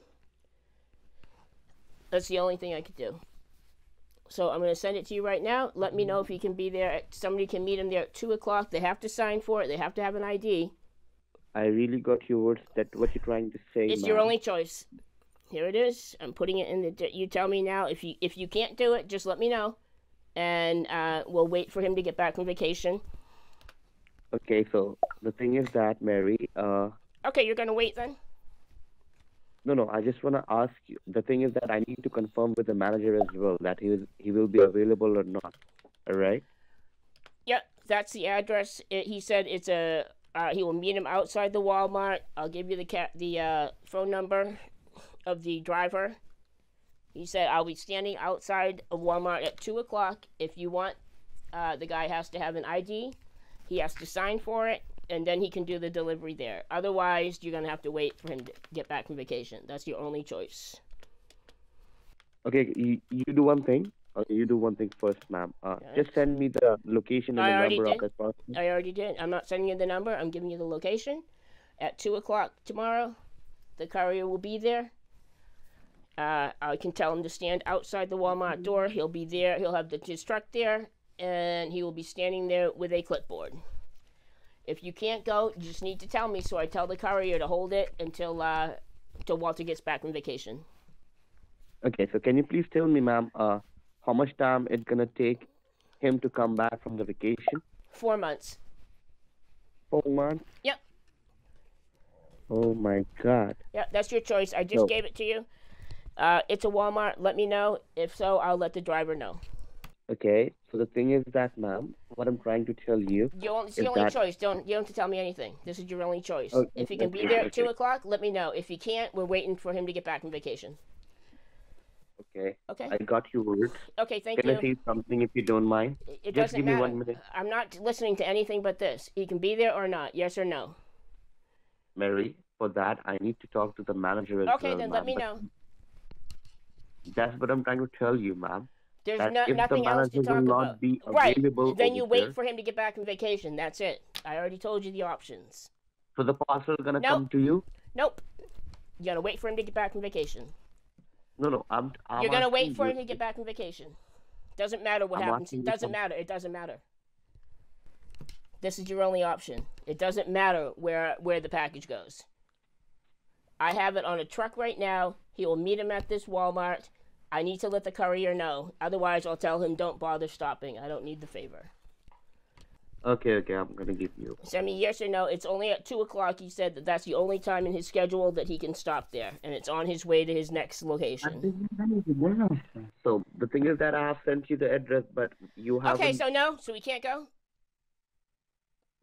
That's the only thing I could do. So I'm gonna send it to you right now. Let me know if you can be there. At, somebody can meet him there at two o'clock. They have to sign for it. They have to have an ID. I really got your words. That what you're trying to say. It's your only choice. Here it is. I'm putting it in the. You tell me now if you if you can't do it, just let me know, and uh, we'll wait for him to get back from vacation. Okay, so the thing is that Mary, uh, Okay, you're gonna wait then. no, no, I just wanna ask you. The thing is that I need to confirm with the manager as well that he is he will be available or not. All right. Yep, that's the address. It, he said it's a. Uh, he will meet him outside the Walmart. I'll give you the cat the uh, phone number of the driver. He said I'll be standing outside of Walmart at two o'clock. If you want, uh, the guy has to have an ID. He has to sign for it, and then he can do the delivery there. Otherwise, you're gonna have to wait for him to get back from vacation. That's your only choice. Okay, you, you do one thing. Okay, you do one thing first, ma'am. Uh, Yes. just send me the location and I the number did. of that person. I already did. I'm not sending you the number. I'm giving you the location. At two o'clock tomorrow, the courier will be there. Uh, I can tell him to stand outside the Walmart door. He'll be there. He'll have the, his truck there, and he will be standing there with a clipboard. If you can't go, you just need to tell me, so I tell the courier to hold it until uh, until Walter gets back from vacation. Okay, so can you please tell me, ma'am, uh, how much time it's gonna take him to come back from the vacation? Four months. Four months. Yep. Oh my God. Yeah, that's your choice. I just No. gave it to you. Uh, it's a Walmart. Let me know. If so, I'll let the driver know. Okay, so the thing is that, ma'am, what I'm trying to tell you You only, it's the only that choice. Don't you don't have to tell me anything. This is your only choice. Okay, if you can be there at two o'clock, let me know. If you can't, we're waiting for him to get back from vacation. Okay. Okay. I got your words. Okay, thank you. Can I you. say something if you don't mind? It- It Just doesn't give me matter. one minute. I'm not listening to anything but this. He can be there or not. Yes or no. Mary, for that, I need to talk to the manager as Okay, well, then let me know. That's what I'm trying to tell you, ma'am. There's that no, if the nothing else to talk about. be right. Then you wait for him to get back from vacation. That's it. I already told you the options. So the parcel gonna Nope. come to you? Nope. You gotta wait for him to get back from vacation. No, no. I'm. I'm You're gonna wait for you him to get back from vacation. Doesn't matter what I'm happens. It doesn't matter. It doesn't matter. This is your only option. It doesn't matter where where the package goes. I have it on a truck right now. He will meet him at this Walmart. I need to let the courier know. Otherwise, I'll tell him don't bother stopping. I don't need the favor. Okay, okay. I'm gonna give you. Send me yes or no. It's only at two o'clock. He said that that's the only time in his schedule that he can stop there, and it's on his way to his next location. So the thing is that I have sent you the address, but you haven't. Okay, so no, so we can't go.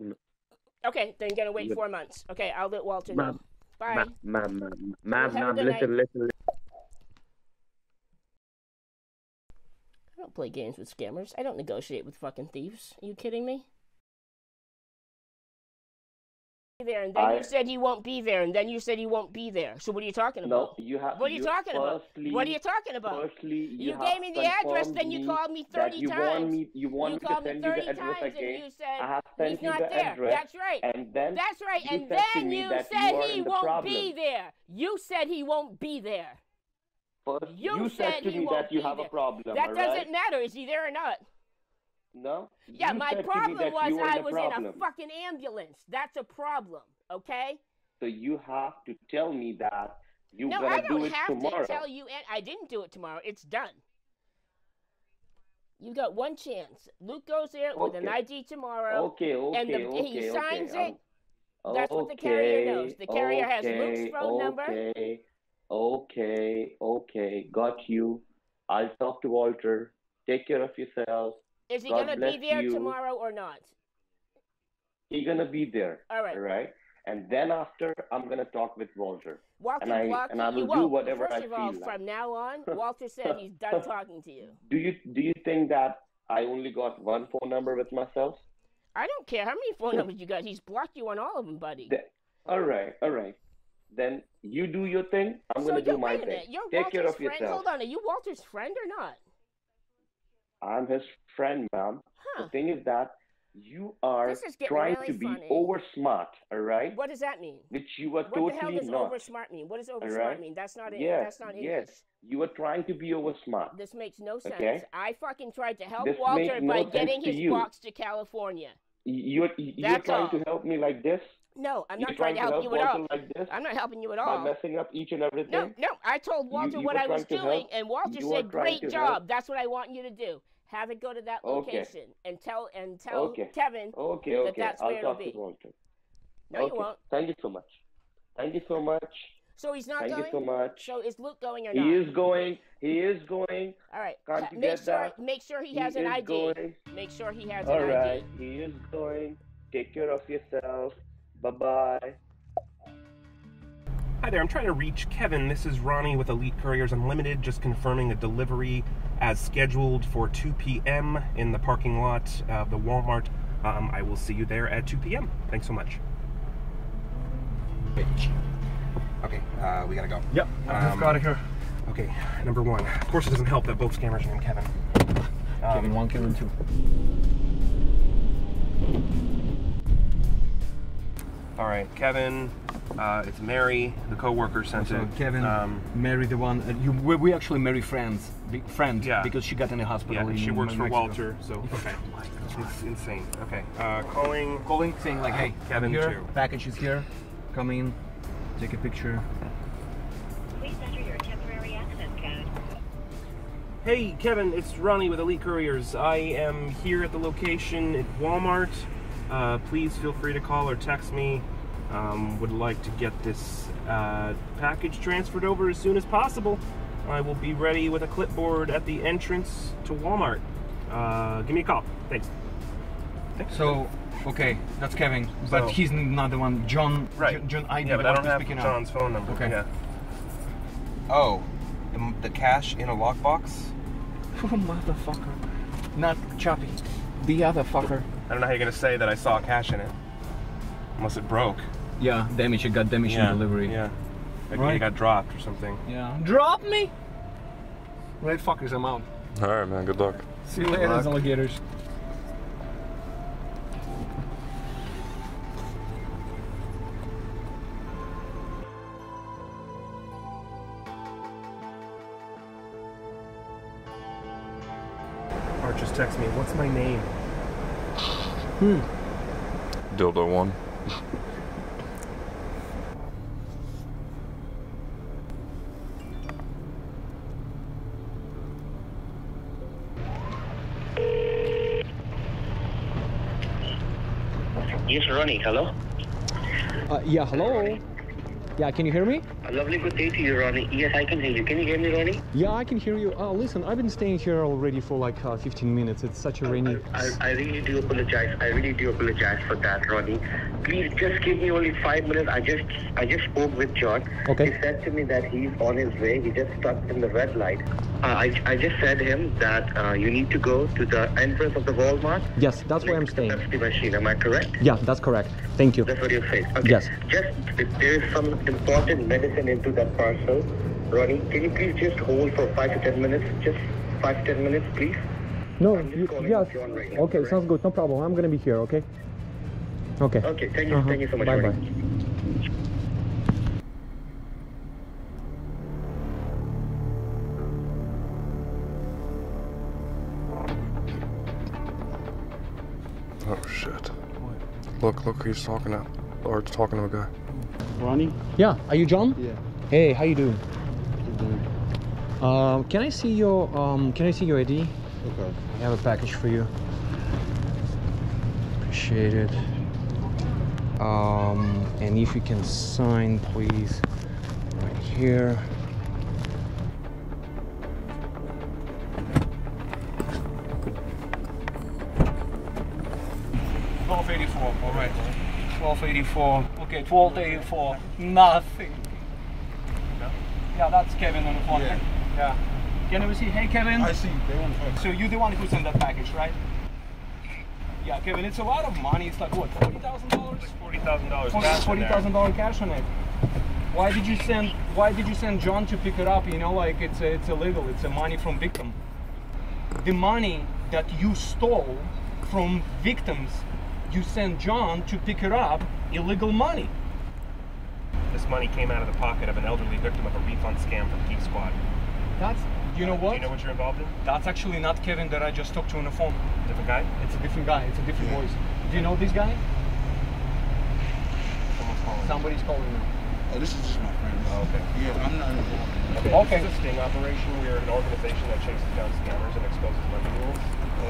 No. Okay, then you're gonna wait four months. Okay, I'll let Walter know. Ma'am, Bye. Ma'am, ma'am, ma'am, ma'am, have a ma'am, good listen, listen, I don't play games with scammers. I don't negotiate with fucking thieves. Are you kidding me? There and then I- you said he won't be there, and then you said he won't be there. So what are you talking No, about? you have. What are you, talking about? What are you talking about? Firstly, you, You gave me the address, then you called me 30 you times. Want me, you want you me to called me send 30 you the address times, again. and you said I have sent he's you not the there. address. That's right. And then That's right. you And said then you said he won't problem. be there. You said he won't be there. First, You, you said to he me won't that you have there. a problem. That doesn't right? matter. Is he there or not? No. Yeah, you my said to me problem was I was problem. in a fucking ambulance. That's a problem, okay? So you have to tell me that you're no, gonna I don't have tomorrow. to tell you. And I didn't do it tomorrow. It's done. You got one chance. Luke goes there with an ID tomorrow. Okay, okay, and the, okay, he okay. signs um, it. That's what the carrier knows. The carrier has Luke's phone number. Okay, okay, okay. Got you. I'll talk to Walter. Take care of yourself. Is he God gonna be there you. tomorrow or not? He's gonna be there. All right. All right. And then after, I'm gonna talk with Walter. Walter and I blocked and. I will do whatever First I of all, feel like. from now on, Walter said he's done talking to you. Do you do you think that I only got one phone number with myself? I don't care how many phone numbers you got. He's blocked you on all of them, buddy. Th- all right, all right. Then you do your thing. I'm so gonna do my thing. Take Walter's care of friend. yourself. Hold on. Are you Walter's friend or not? I'm his friend, ma'am. Huh. The thing is that you are is trying really to be funny. over smart, all right? What does that mean? Which you are What totally the hell does not. over smart mean? What does over smart right? mean? That's not it. Yes, That's not English. yes. You are trying to be over smart. This makes no sense. Okay. I fucking tried to help This Walter no by getting his you. box to California. You're you're That's trying all. to help me like this. No, I'm not trying to help help you at all. Like I'm not helping you at all. by messing up each and everything. No, no. I told Walter you what I was doing, help. and Walter You said, "Great job. help. That's what I want you to do. Have it go to that Okay. location and tell and tell Okay. Kevin Okay, that okay. that's I'll where it'll be." to Walter. No, you won't. Thank you so much. Thank you so much. So he's not Thank going. Thank you so much. So is Luke going or not? He is going. He is going. All right. Can't you make get sure that? make sure he He an is ID. going. Make sure he has All an right. ID. He is going. Take care of yourself. Bye bye. Hi there, I'm trying to reach Kevin. This is Ronnie with Elite Couriers Unlimited, just confirming a delivery as scheduled for 2 p.m. in the parking lot of the Walmart. Um, I will see you there at 2 p.m. Thanks so much. Okay, uh, we gotta go. Yep, I just got it here. Okay, number one. Of course, it doesn't help that both scammers are named Kevin. Kevin one, Kevin two. All right, Kevin. Uh, it's Mary, the coworker sent So it. Kevin, Um, Mary, the one uh, you we, we actually marry friends, big friend, Yeah. because she got in the hospital. yeah, in she works for Mexico. Walter, so okay. It's insane. Okay, uh, calling. Calling, saying like, hey, Kevin I'm here, too. package is here, come in, take a picture. Please enter your temporary access code. Hey, Kevin, it's Ronnie with Elite Couriers. I am here at the location at Walmart. Uh, please feel free to call or text me. Um, would like to get this uh, package transferred over as soon as possible. I will be ready with a clipboard at the entrance to Walmart. Uh, give me a call. Thanks. Thanks. So, okay, that's Kevin, but So- he's not the one. John, Right. John, John ID, yeah, but I don't who's have picking up. John's phone number. Okay. Yeah. Oh, The, the cash in a lockbox? Oh, motherfucker. Not Chappy. The other fucker. I don't know how you're gonna say that I saw cash in it. Unless it broke. Yeah, damage. It got damage Yeah, in delivery. Yeah. Like Right. it got dropped or something. Yeah. Drop me! Right, fuckers, I'm out. All right, man. Good luck. See you later, luck. alligators. Art just text me, what's my name? Hmm. Dildo one. Yes, Ronnie. Hello. Uh, yeah, hello. Yeah, can you hear me? A lovely good day to you, Ronnie. Yes, I can hear you. Can you hear me, Ronnie? Yeah, I can hear you. Uh, listen, I've been staying here already for like uh, 15 minutes. It's such a rainy. I, I really do apologize. I really do apologize for that, Ronnie. Please just give me only five minutes. I just I just spoke with John. Okay. He said to me that he's on his way. He just stopped in the red light. Uh, I, I just said to him that uh, you need to go to the entrance of the Walmart. Yes, that's where I'm staying. Pepsi machine. Am I correct? Yeah, that's correct. Thank you. That's what you said. Okay. Yes. Just there is some important medicine into that parcel, Ronnie, can you please just hold for five to ten minutes? Just five to ten minutes, please. No, you, yes. Okay, sounds good. No problem. I'm gonna be here. Okay. Okay. Okay. Thank you. Uh-huh. Thank you so much, Bye bye. Oh shit. Look, look, he's talking to, or talking to a guy. Ronnie? Yeah. Are you John? Yeah. Hey, how you doing? Um, can I see your um, can I see your ID? Okay. I have a package for you. Appreciate it. Um, and if you can sign, please, right here. Twelve eighty-four. All right. Twelve eighty-four. Okay, twelve eighty-four. Nothing. Yeah, that's Kevin on the phone. Yeah. Yeah. Can we see? Hey, Kevin. I see. They want to So you're the one who sent that package, right? Yeah, Kevin. It's a lot of money. It's like what, forty thousand dollars? Forty thousand dollars Forty thousand dollar cash on it. Why did you send? Why did you send John to pick it up? You know, like it's it's illegal. It's a money from victim. The money that you stole from victims, you sent John to pick it up. Illegal money. This money came out of the pocket of an elderly victim of a refund scam from Geek Squad. That's. You know what? Do you know what you're involved in? That's actually not Kevin that I just talked to on the phone. Different guy? It's a different guy. It's a different voice. Do you know this guy? Someone's calling. Somebody's calling now. Oh, this is just my friend. Oh, okay. Yeah, I'm not involved. Okay. Okay. This is a sting operation. We are an organization that chases down scammers and exposes money mules.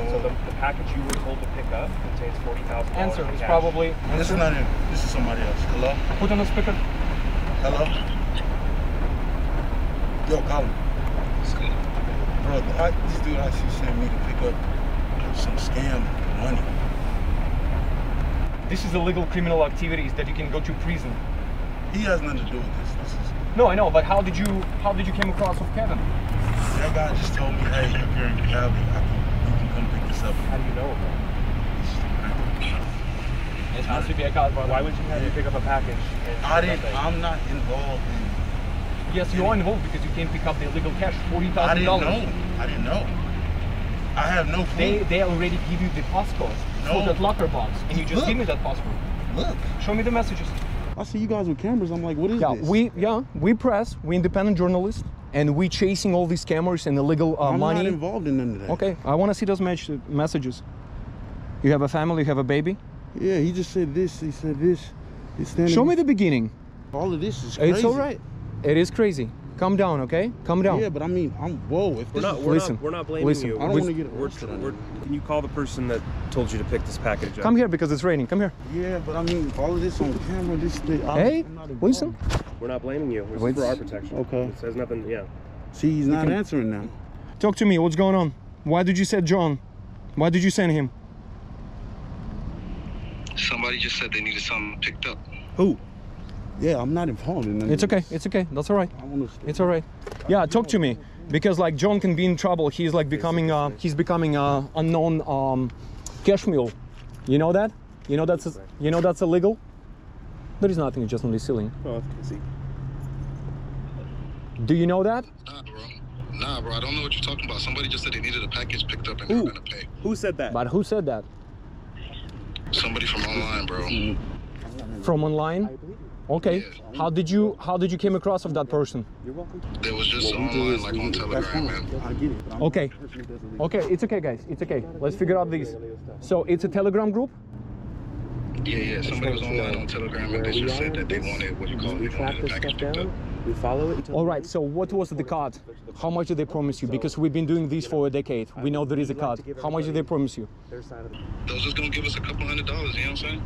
So the, the package you were told to pick up contains forty thousand dollars. Answer. It's probably. This is not him. This is somebody else. Hello? Put on the speaker. Hello? Yo, Colin. Bro, I, this dude actually sent me to pick up some scam money. This is illegal criminal activities that you can go to prison. He has nothing to do with this. This is No, I know, but how did you how did you came across with Kevin? that guy just told me, hey, if you're in Cali, I can, you can come pick this up. How do you know about It has to be a guy. Why would you have to pick up a package? I didn't. I'm not involved in. Yes, you are involved because you can't pick up the illegal cash, forty thousand dollars. I thousand didn't know. I didn't know. I have no clue. They they already give you the passcode No. for that locker box, and you just Look. give me that passcode. Look. Show me the messages. I see you guys with cameras. I'm like, what is Yeah, this? we yeah we press. We independent journalists, and we chasing all these scammers and illegal uh, I'm money. not involved in none of that. Okay, I want to see those messages. You have a family. You have a baby. Yeah, he just said this. He said this. He's standing. Show me the beginning. All of this is crazy. It's all right. It is crazy. Calm down, okay? Calm down. Yeah, but I mean, I'm whoa. If We're not, we're Listen, not, we're not blaming listen. you. I don't want to get We're, arrested. on we're, can you call the person that told you to pick this package up? Come here because it's raining. Come here. Yeah, but I mean, all of this on camera. This. Thing, I, Hey, I'm not listen. We're not blaming you. This Wait. is for our protection. Okay. It says nothing, yeah. See, he's not can- answering now. Talk to me. What's going on? Why did you send John? Why did you send him? Somebody just said they needed something picked up. Who? Yeah, I'm not involved in It's okay. It's okay. That's all right. I want to. It's all right. Yeah, talk to me because like John can be in trouble. He's like becoming uh he's becoming a unknown um cash mule. You know that? You know that's you know that's illegal. There is nothing. It's just only stealing. Do you know that? Nah, bro. Nah, bro, I don't know what you're talking about. Somebody just said they needed a package picked up and they were gonna pay. Who said that? But who said that? Somebody from online, bro. From online? Okay. How did you how did you came across of that person? It was just online, like on Telegram, man. Okay. Okay, it's okay guys. It's okay. Let's figure out this. So it's a Telegram group? Yeah, yeah. Somebody was online on Telegram and they just said that they wanted what you call it, they wanted a package picked up. We follow it. All right. So what was the card? How much did they promise you? Because we've been doing this for a decade. We know there is a card. How much did they promise you? They was just gonna give us a couple hundred dollars, you know what I'm saying?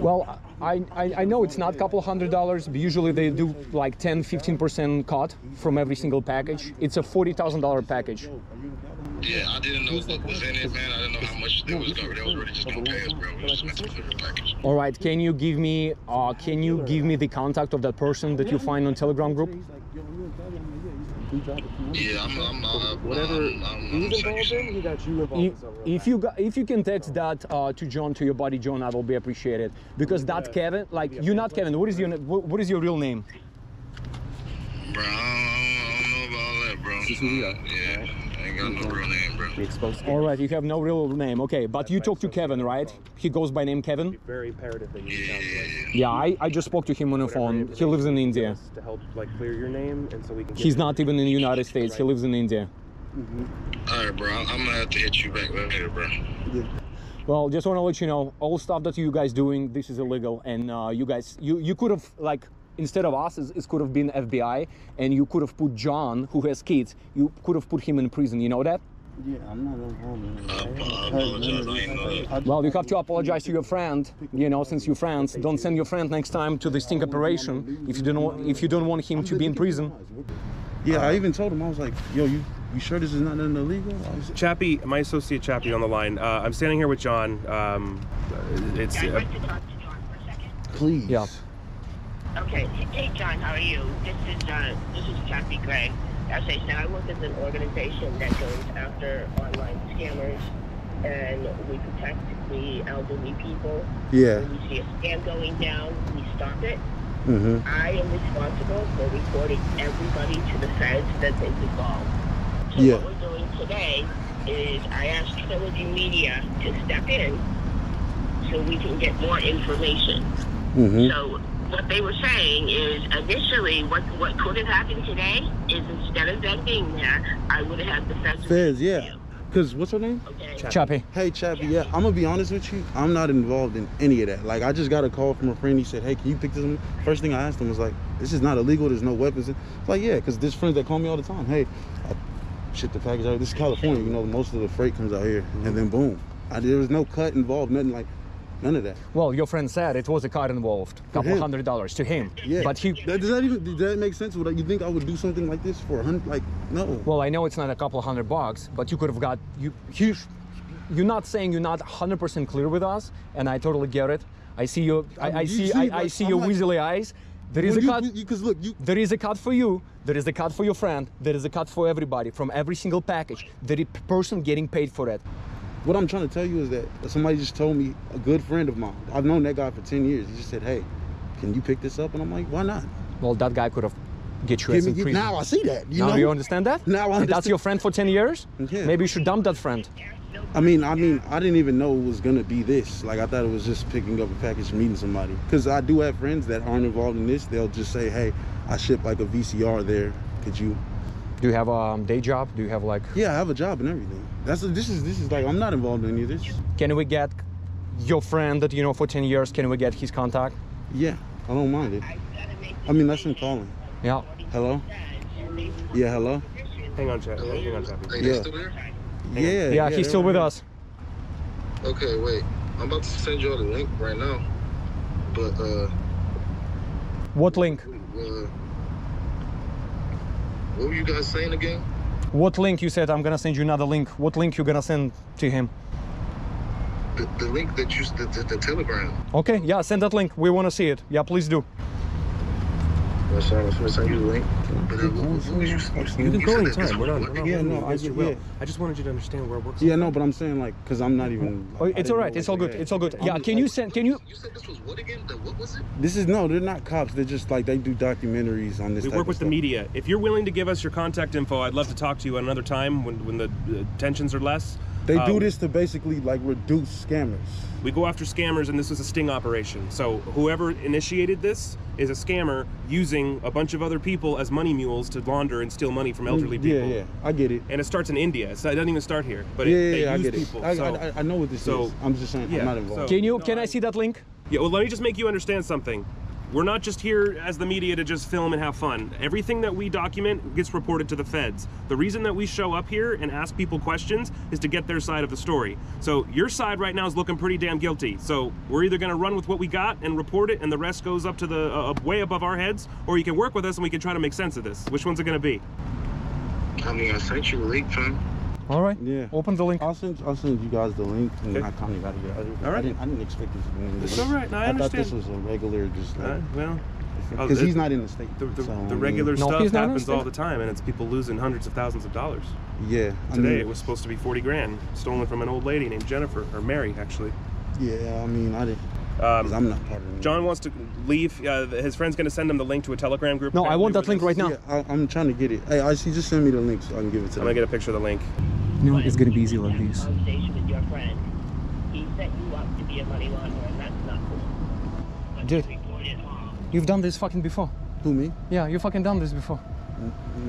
Well, I, I, I know it's not a couple hundred dollars, but usually they do like 10, 15% cut from every single package. It's a $40,000 package. Yeah, I didn't know what was in it, man. I didn't know how much they was gonna, they was really just gonna pay us, bro. We just meant to clear the package. All right. Can you give me uh, can you give me the contact of that person that you find on Telegram group? Yeah, I'm, I'm, uh, Whatever I'm, I'm, I'm he's involved in, he got you involved If, in if you got, if you can text that uh, to John to your buddy John, that will be appreciated. Because that Kevin, like you're not Kevin. What is your what what is your real name? Bro, I don't know about all that, bro. Yeah, I ain't got no real name, bro. All right, you have no real name. Okay, but you talk to Kevin, right? He goes by name Kevin. Very imperative that you sound like Yeah, I, I just spoke to him on the phone. He lives in India. to help like clear your name and so we can. He's not even in the United States. He lives in India. All right, bro. I'm gonna have to hit you back later, bro. Well, just want to let you know, all stuff that you guys doing, this is illegal, and uh, you guys, you you could have like instead of us, it, it could have been FBI, and you could have put John, who has kids, you could have put him in prison. You know that? Yeah, I'm not involved in it. Well, you have to apologize to your friend. You know, since you're friends, don't send your friend next time to the sting operation if you don't want, if you don't want him to be in prison. Yeah, I even told him I was like, "Yo, you you sure this is not nothing illegal?" I was, Chappy, my associate Chappy on the line. Uh, I'm standing here with John. Um, it's uh, Please. Yeah. Okay. Hey, John, how are you? This is uh, this is Chappy Grey. As I said, I work at an organization that goes after online scammers, and we protect the elderly people. Yeah. When we see a scam going down, we stop it. Mhm. I am responsible for reporting everybody to the feds that they've involved. So Yeah. what we're doing today is I asked Trilogy Media to step in so we can get more information. Mhm. So what they were saying is initially what what could have happened today is instead of them being there, I would have had the feds. Fez, yeah. Cause what's her name? Chappy. Hey, Chappy. Yeah, I'm gonna be honest with you. I'm not involved in any of that. Like, I just got a call from a friend. He said, "Hey, can you pick this?" up?" First thing I asked him was like, "This is not illegal. There's no weapons." It's like, yeah, cause there's friends that call me all the time. Hey, I ship the package out. This is California. You know, most of the freight comes out here, and then boom, I, there was no cut involved. Nothing like, none of that. Well, your friend said it was a card involved, A couple him. hundred dollars to him. Yeah, But he That, does that even does that make sense? Would I- you think I would do something like this for a hundred? Like, no. Well, I know it's not a couple hundred bucks, but you could have got you. you you're not saying you're not 100% clear with us, and I totally get it. I see your, I, I see, see, I, I see I'm your like- weaselly eyes. There is a you- cut. Because look, you. There is a cut for you. There is a cut for your friend. There is a cut for everybody from every single package. The person getting paid for it. What I'm trying to tell you is that somebody just told me a good friend of mine. I've known that guy for 10 years. He just said, "Hey, can you pick this up?" And I'm like, "Why not?" Well, that guy could have get you Give as in prison. now I see that, you now know? you understand that? Now I And That's your friend for 10 years? Yeah. Maybe you should dump that friend. I mean, I mean, I didn't even know it was gonna be this. Like, I thought it was just picking up a package, and meeting somebody. Because I do have friends that aren't involved in this. They'll just say, "Hey, I ship like a VCR there. Could you?" Do you have a um, day job? Do you have like? Yeah, I have a job and everything. That's this is this is like I'm not involved in any of this. Can we get your friend that you know for 10 years? Can we get his contact? Yeah, I don't mind it. I mean, that's him calling. Yeah. Hello. Yeah, hello. hang on, Chappy. Hang on, Chappy. Yeah. Yeah. Yeah, he's they're still with us. Okay, wait. I'm about to send you all the link right now. But uh, What link? uh what were you guys saying again? What link you said? I'm gonna send you another link. What link you gonna send to him? the, the link that you the, the, the Telegram. Okay, yeah, send that link. We want to see it. Yeah, please do. Yes, sir. I'm gonna you the link. But who, who is you? You can go anytime. We're not. We're not Yeah, no, I against get- your will. yeah. I just wanted you to understand where it works. Yeah, no, but I'm saying like, cause I'm not even. Oh, like, I it's didn't all know right. It's all good. It's all good. Yeah, can you send? Can you? You said this was what again? The, what was it? This is no, they're not cops. They're just like they do documentaries on this. We work with the media. If you're willing to give us your contact info, I'd love to talk to you another time when when the uh, tensions are less. They do Um, this to basically like reduce scammers. We go after scammers, and this was a sting operation. So whoever initiated this is a scammer using a bunch of other people as money mules to launder and steal money from elderly Mm, yeah, people. yeah, I get it. And it starts in India. It's, it doesn't even start here, but yeah, it, yeah, they yeah, I get people. it. I, so, I, I know what this so- is. I'm just saying yeah, I'm not involved. so- Can you? Can I see that link? Yeah, well, let me just make you understand something. We're not just here as the media to just film and have fun. Everything that we document gets reported to the feds. The reason that we show up here and ask people questions is to get their side of the story. So your side right now is looking pretty damn guilty. So we're either going to run with what we got and report it, and the rest goes up to the uh, way above our heads, or you can work with us and we can try to make sense of this. Which one's it going to be? I mean, I sent you a link, fam. All right. Yeah. Open the link. I'll send I'll send you guys the link and Okay. I kind of got it. I, didn't- All right. I didn't I didn't expect this. to be in the It's link. all right, no, I thought this was a regular just Uh, like well, oh, because the- he's not in the state. The, the, so, the regular No, stuff he's happens all the time, and it's people losing hundreds of thousands of dollars. Yeah. I Today mean, it was supposed to be 40 grand, stolen from an old lady named Jennifer, or Mary, actually. Yeah, I mean I didn't. Um, I'm not part of it. John wants to leave. Uh, his friend's going to send him the link to a Telegram group. No, I want that link right now. Yeah, I, I'm trying to get it. Hey, I see. Just send me the link so I can give it to I'm going to get a picture of the link. No, it's gonna be easy like this. Conversation with your friend. He set you up to be a money launderer, and that's not cool. Dude, you've done this fucking before. Who me? Yeah, you fucking done this before.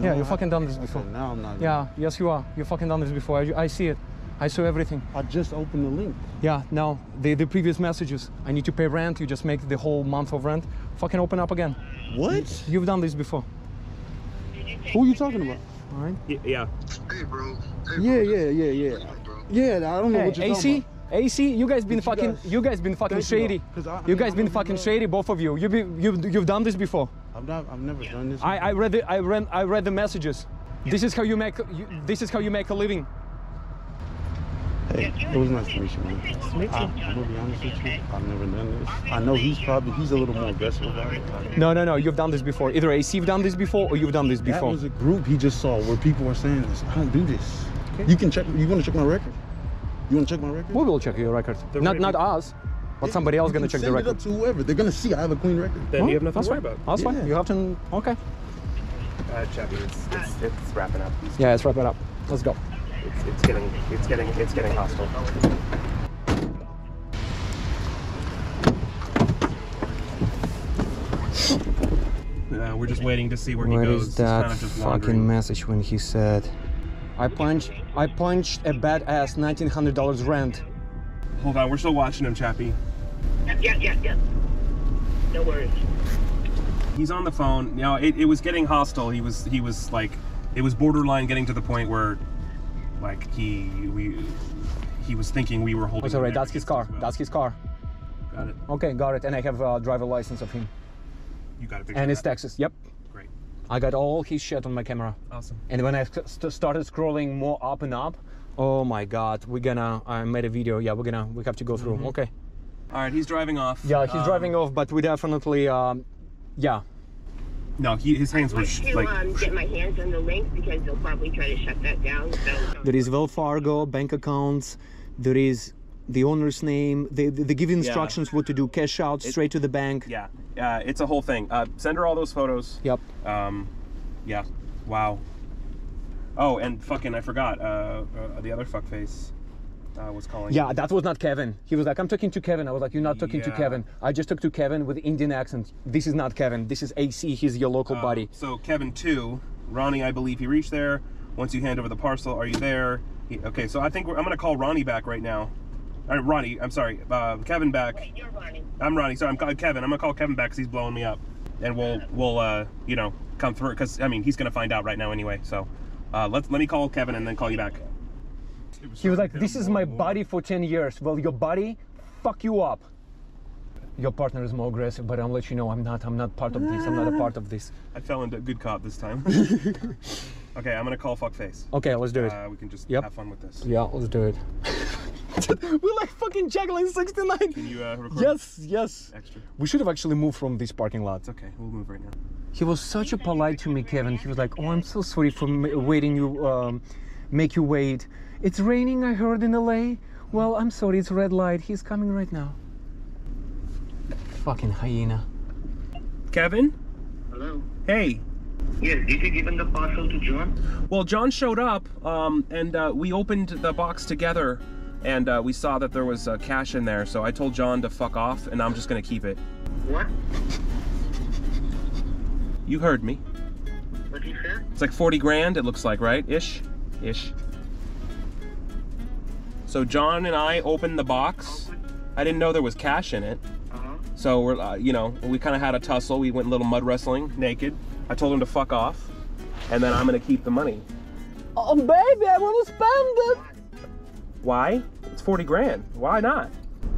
yeah, you I- fucking done this before. Okay, now I'm not. Yeah, yes you are. You fucking done this before. I, I see it. I saw everything. I just opened the link. Yeah, now the, the previous messages. I need to pay rent. You just make the whole month of rent. Fucking open up again. What? You've done this before. Who are you talking about? All right. Y- yeah. Hey, bro. Hey, Yeah, bro. yeah, yeah, yeah. Yeah, I don't know Hey, what you're AC, talking about. AC, you guys been you fucking, guys- you guys been fucking Thank you, shady. I- I you mean, guys been fucking know. shady, both of you. You be, you've, you've done this before. I've not, I've never done this. I, I read the, I read, I read the messages. This is how you make, you, this is how you make a living. Hey, it was nice to meet you, man. Nice to meet I, I'm gonna be honest with you. I've never done this. I know he's probably he's a little more aggressive about it. No, no, no. You've done this before. Either AC you've done this before, or you've done this before. that before. was a group he just saw where people were saying this. I don't do this. Okay. You can check. You want to check my record? You want to check my record? We will check your record. The Not, rate- not us, but somebody else gonna can check the send record. it up to whoever. They're gonna see I have a clean record. Then Huh? you have nothing That's to worry fine. about. That's Yeah. fine. You have to. Okay. Uh, Chappy, it's, it's, it's wrapping up. Yeah, let's wrap it up. Let's go. It's, it's getting, it's getting, it's getting hostile. Uh, we're just waiting to see where he goes. is He's that kind of just fucking wandering. message when he said, "I punched, I punched a badass nineteen hundred dollars rent." Hold on, we're still watching him, Chappy. Yeah, yeah, yeah. No worries. He's on the phone. You know, it, it was getting hostile. He was, he was like, it was borderline getting to the point where, like, he, we, he was thinking we were holding. It's alright. That's his car. but- That's his car. Got it. Okay, got it. And I have a driver license of him. You got a picture. And that? taxes. Yep. Great. I got all his shit on my camera. Awesome. And when I st- st- started scrolling more up and up, oh my god, we're gonna. I made a video. Yeah, we're gonna. We have to go through. Mhm. Okay. All right, he's driving off. Yeah, he's Um, driving off, but we definitely. Um, yeah. No, he, his hands I'd were like sh- to like. um, get my hands on the link because they'll probably try to shut that down. So There is Wells Fargo bank accounts. There is the owner's name. They, they give you Yeah. instructions what to do. Cash out It- straight to the bank. Yeah, uh, it's a whole thing. Uh, send her all those photos. Yep. Um, yeah. Wow. Oh, and fucking, I forgot. Uh, uh, the other fuckface uh, was calling. Yeah, that was not Kevin. He was like, I'm talking to Kevin. I was like, You're not talking to Kevin. I just talked to Kevin with Indian accent. This is not Kevin. This is AC. He's your local Uh, buddy. So Kevin two, Ronnie, I believe he reached there. Once you hand over the parcel, are you there? He, okay, so I think we're, I'm gonna call Ronnie back right now. All right, Ronnie, I'm sorry, uh, Kevin back. Wait, you're Ronnie. I'm Ronnie. Sorry, I'm Kevin. I'm gonna call Kevin back because he's blowing me up, and we'll we'll uh, you know come through because I mean he's gonna find out right now anyway. So uh, let let me call Kevin and then call you back. He was like, This is my body for 10 years. Well, your body, fuck you up. Your partner is more aggressive, but I'll let you know I'm not. I'm not part of this. I'm not a part of this. I fell into a good cop this time. okay, I'm gonna call fuckface. Okay, let's do it. Uh, we can just Yep. have fun with this. Yeah, let's do it. We're like fucking juggling 69. Can you uh, record? Yes, yes. Extra. We should have actually moved from this parking lot. It's okay. We'll move right now. He was such a polite to me, Kevin. He was like, "Oh, I'm so sorry for waiting you, um, make you wait. It's raining. I heard in LA. Well, I'm sorry. It's red light. He's coming right now. Fucking hyena. Kevin? Hello. Hey. Yes, did you give him the parcel to John? Well, John showed up, um, and uh, we opened the box together, and uh, we saw that there was uh, cash in there. So I told John to fuck off, and I'm just gonna keep it. What? You heard me. What he said? It's like 40 grand. It looks like, right? Ish, ish. So John and I opened the box. I didn't know there was cash in it. So we're, uh, you know, we kind of had a tussle. We went a little mud wrestling, naked. I told him to fuck off, and then I'm gonna keep the money. Oh, baby, I want to spend it. Why? It's 40 grand. Why not?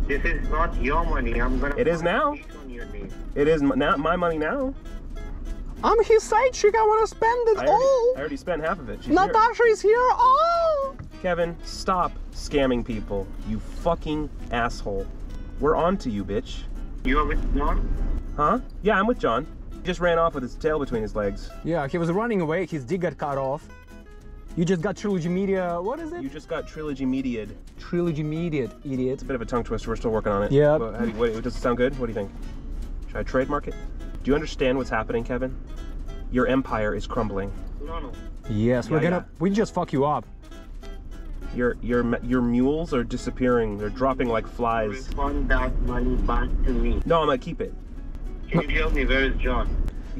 This is not your money. I'm gonna. It is now. On your name. It is not my money now. I'm his side chick. I want to spend it I all. I already spent half of it. She's here. Natasha is here. Oh. Kevin, stop scamming people. You fucking asshole. We're on to you, bitch. You are with John? Huh? Yeah, I'm with John. He just ran off with his tail between his legs. Yeah, he was running away. His dick got cut off. You just got Trilogy Media. What is it? You just got Trilogy Media'd. Trilogy Media, idiot. It's a bit of a tongue twister. We're still working on it. Yeah. Well, how do you- what, does it sound good? What do you think? Should I trademark it? Do you understand what's happening, Kevin? Your empire is crumbling. No, no. Yes, we're gonna. We just fuck you up. Your your your mules are disappearing. They're dropping like flies. Refund that money back to me. No, I'm gonna keep it. Can you tell me where is John?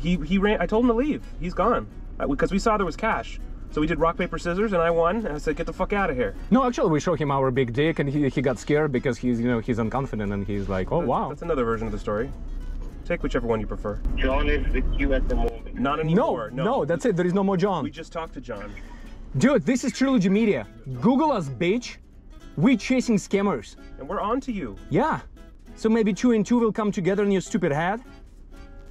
He he ran. I told him to leave. He's gone because we saw there was cash. So we did rock paper scissors, and I won. And I said, "Get the fuck out of here." No, actually, we showed him our big dick, and he, he got scared because he's you know he's unconfident, and he's like, oh wow. That's another version of the story. Take whichever one you prefer. John is with you at the moment. Not anymore. No, no, that's it. There is no more John. We just talked to John. Dude, this is Trilogy Media. Google us, bitch. We're chasing scammers. And we're on to you. Yeah. So maybe two and two will come together in your stupid head?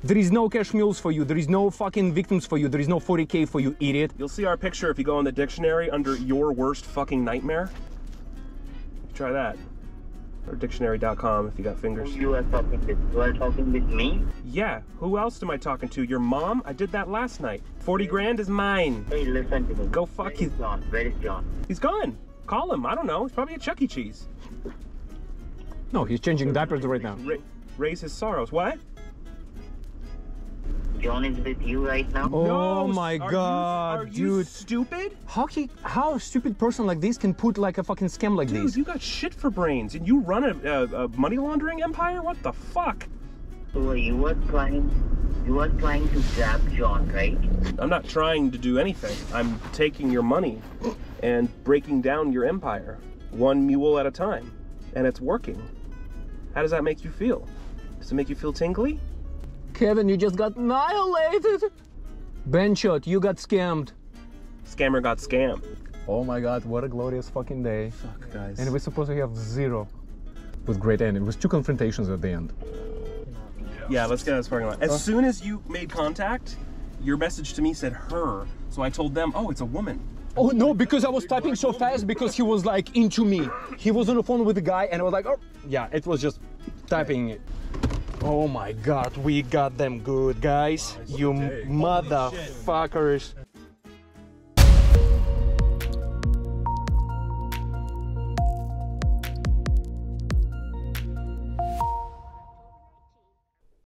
There is no cash mules for you. There is no fucking victims for you. There is no 40k for you, idiot. You'll see our picture if you go in the dictionary under your worst fucking nightmare. Try that. Or dictionary.com if you got fingers. Who you are talking with? You are talking with me? Yeah, who else am I talking to? Your mom? I did that last night. 40 grand is mine. Hey, listen to me. Go fuck Where his. John? Where is John? He's gone. Call him. I don't know. He's probably at Chuck E. Cheese. No, he's changing diapers right now. Ra- raise his sorrows. What? John is with you right now? Oh No, my are you- god, are you dude. stupid? How he how a stupid person like this can put like a fucking scam like Dude, this? you got shit for brains, and you run a, a, a money laundering empire? What the fuck? So you were trying, you were trying to grab John, right? I'm not trying to do anything. I'm taking your money and breaking down your empire, one mule at a time, and it's working. How does that make you feel? Does it make you feel tingly? Kevin, you just got annihilated. Benchot, you got scammed. Scammer got scammed. Oh my god, what a glorious fucking day. Fuck, guys. And we're supposed to have zero. With great end. It was two confrontations at the end. Yeah, let's get out of this parking lot. As Uh. soon as you made contact, your message to me said her. So I told them, oh, it's a woman. Oh no, because I was typing so fast because he was like into me. He was on the phone with the guy and I was like, oh, yeah, it was just typing it. Oh my god, we got them good, guys. You motherfuckers.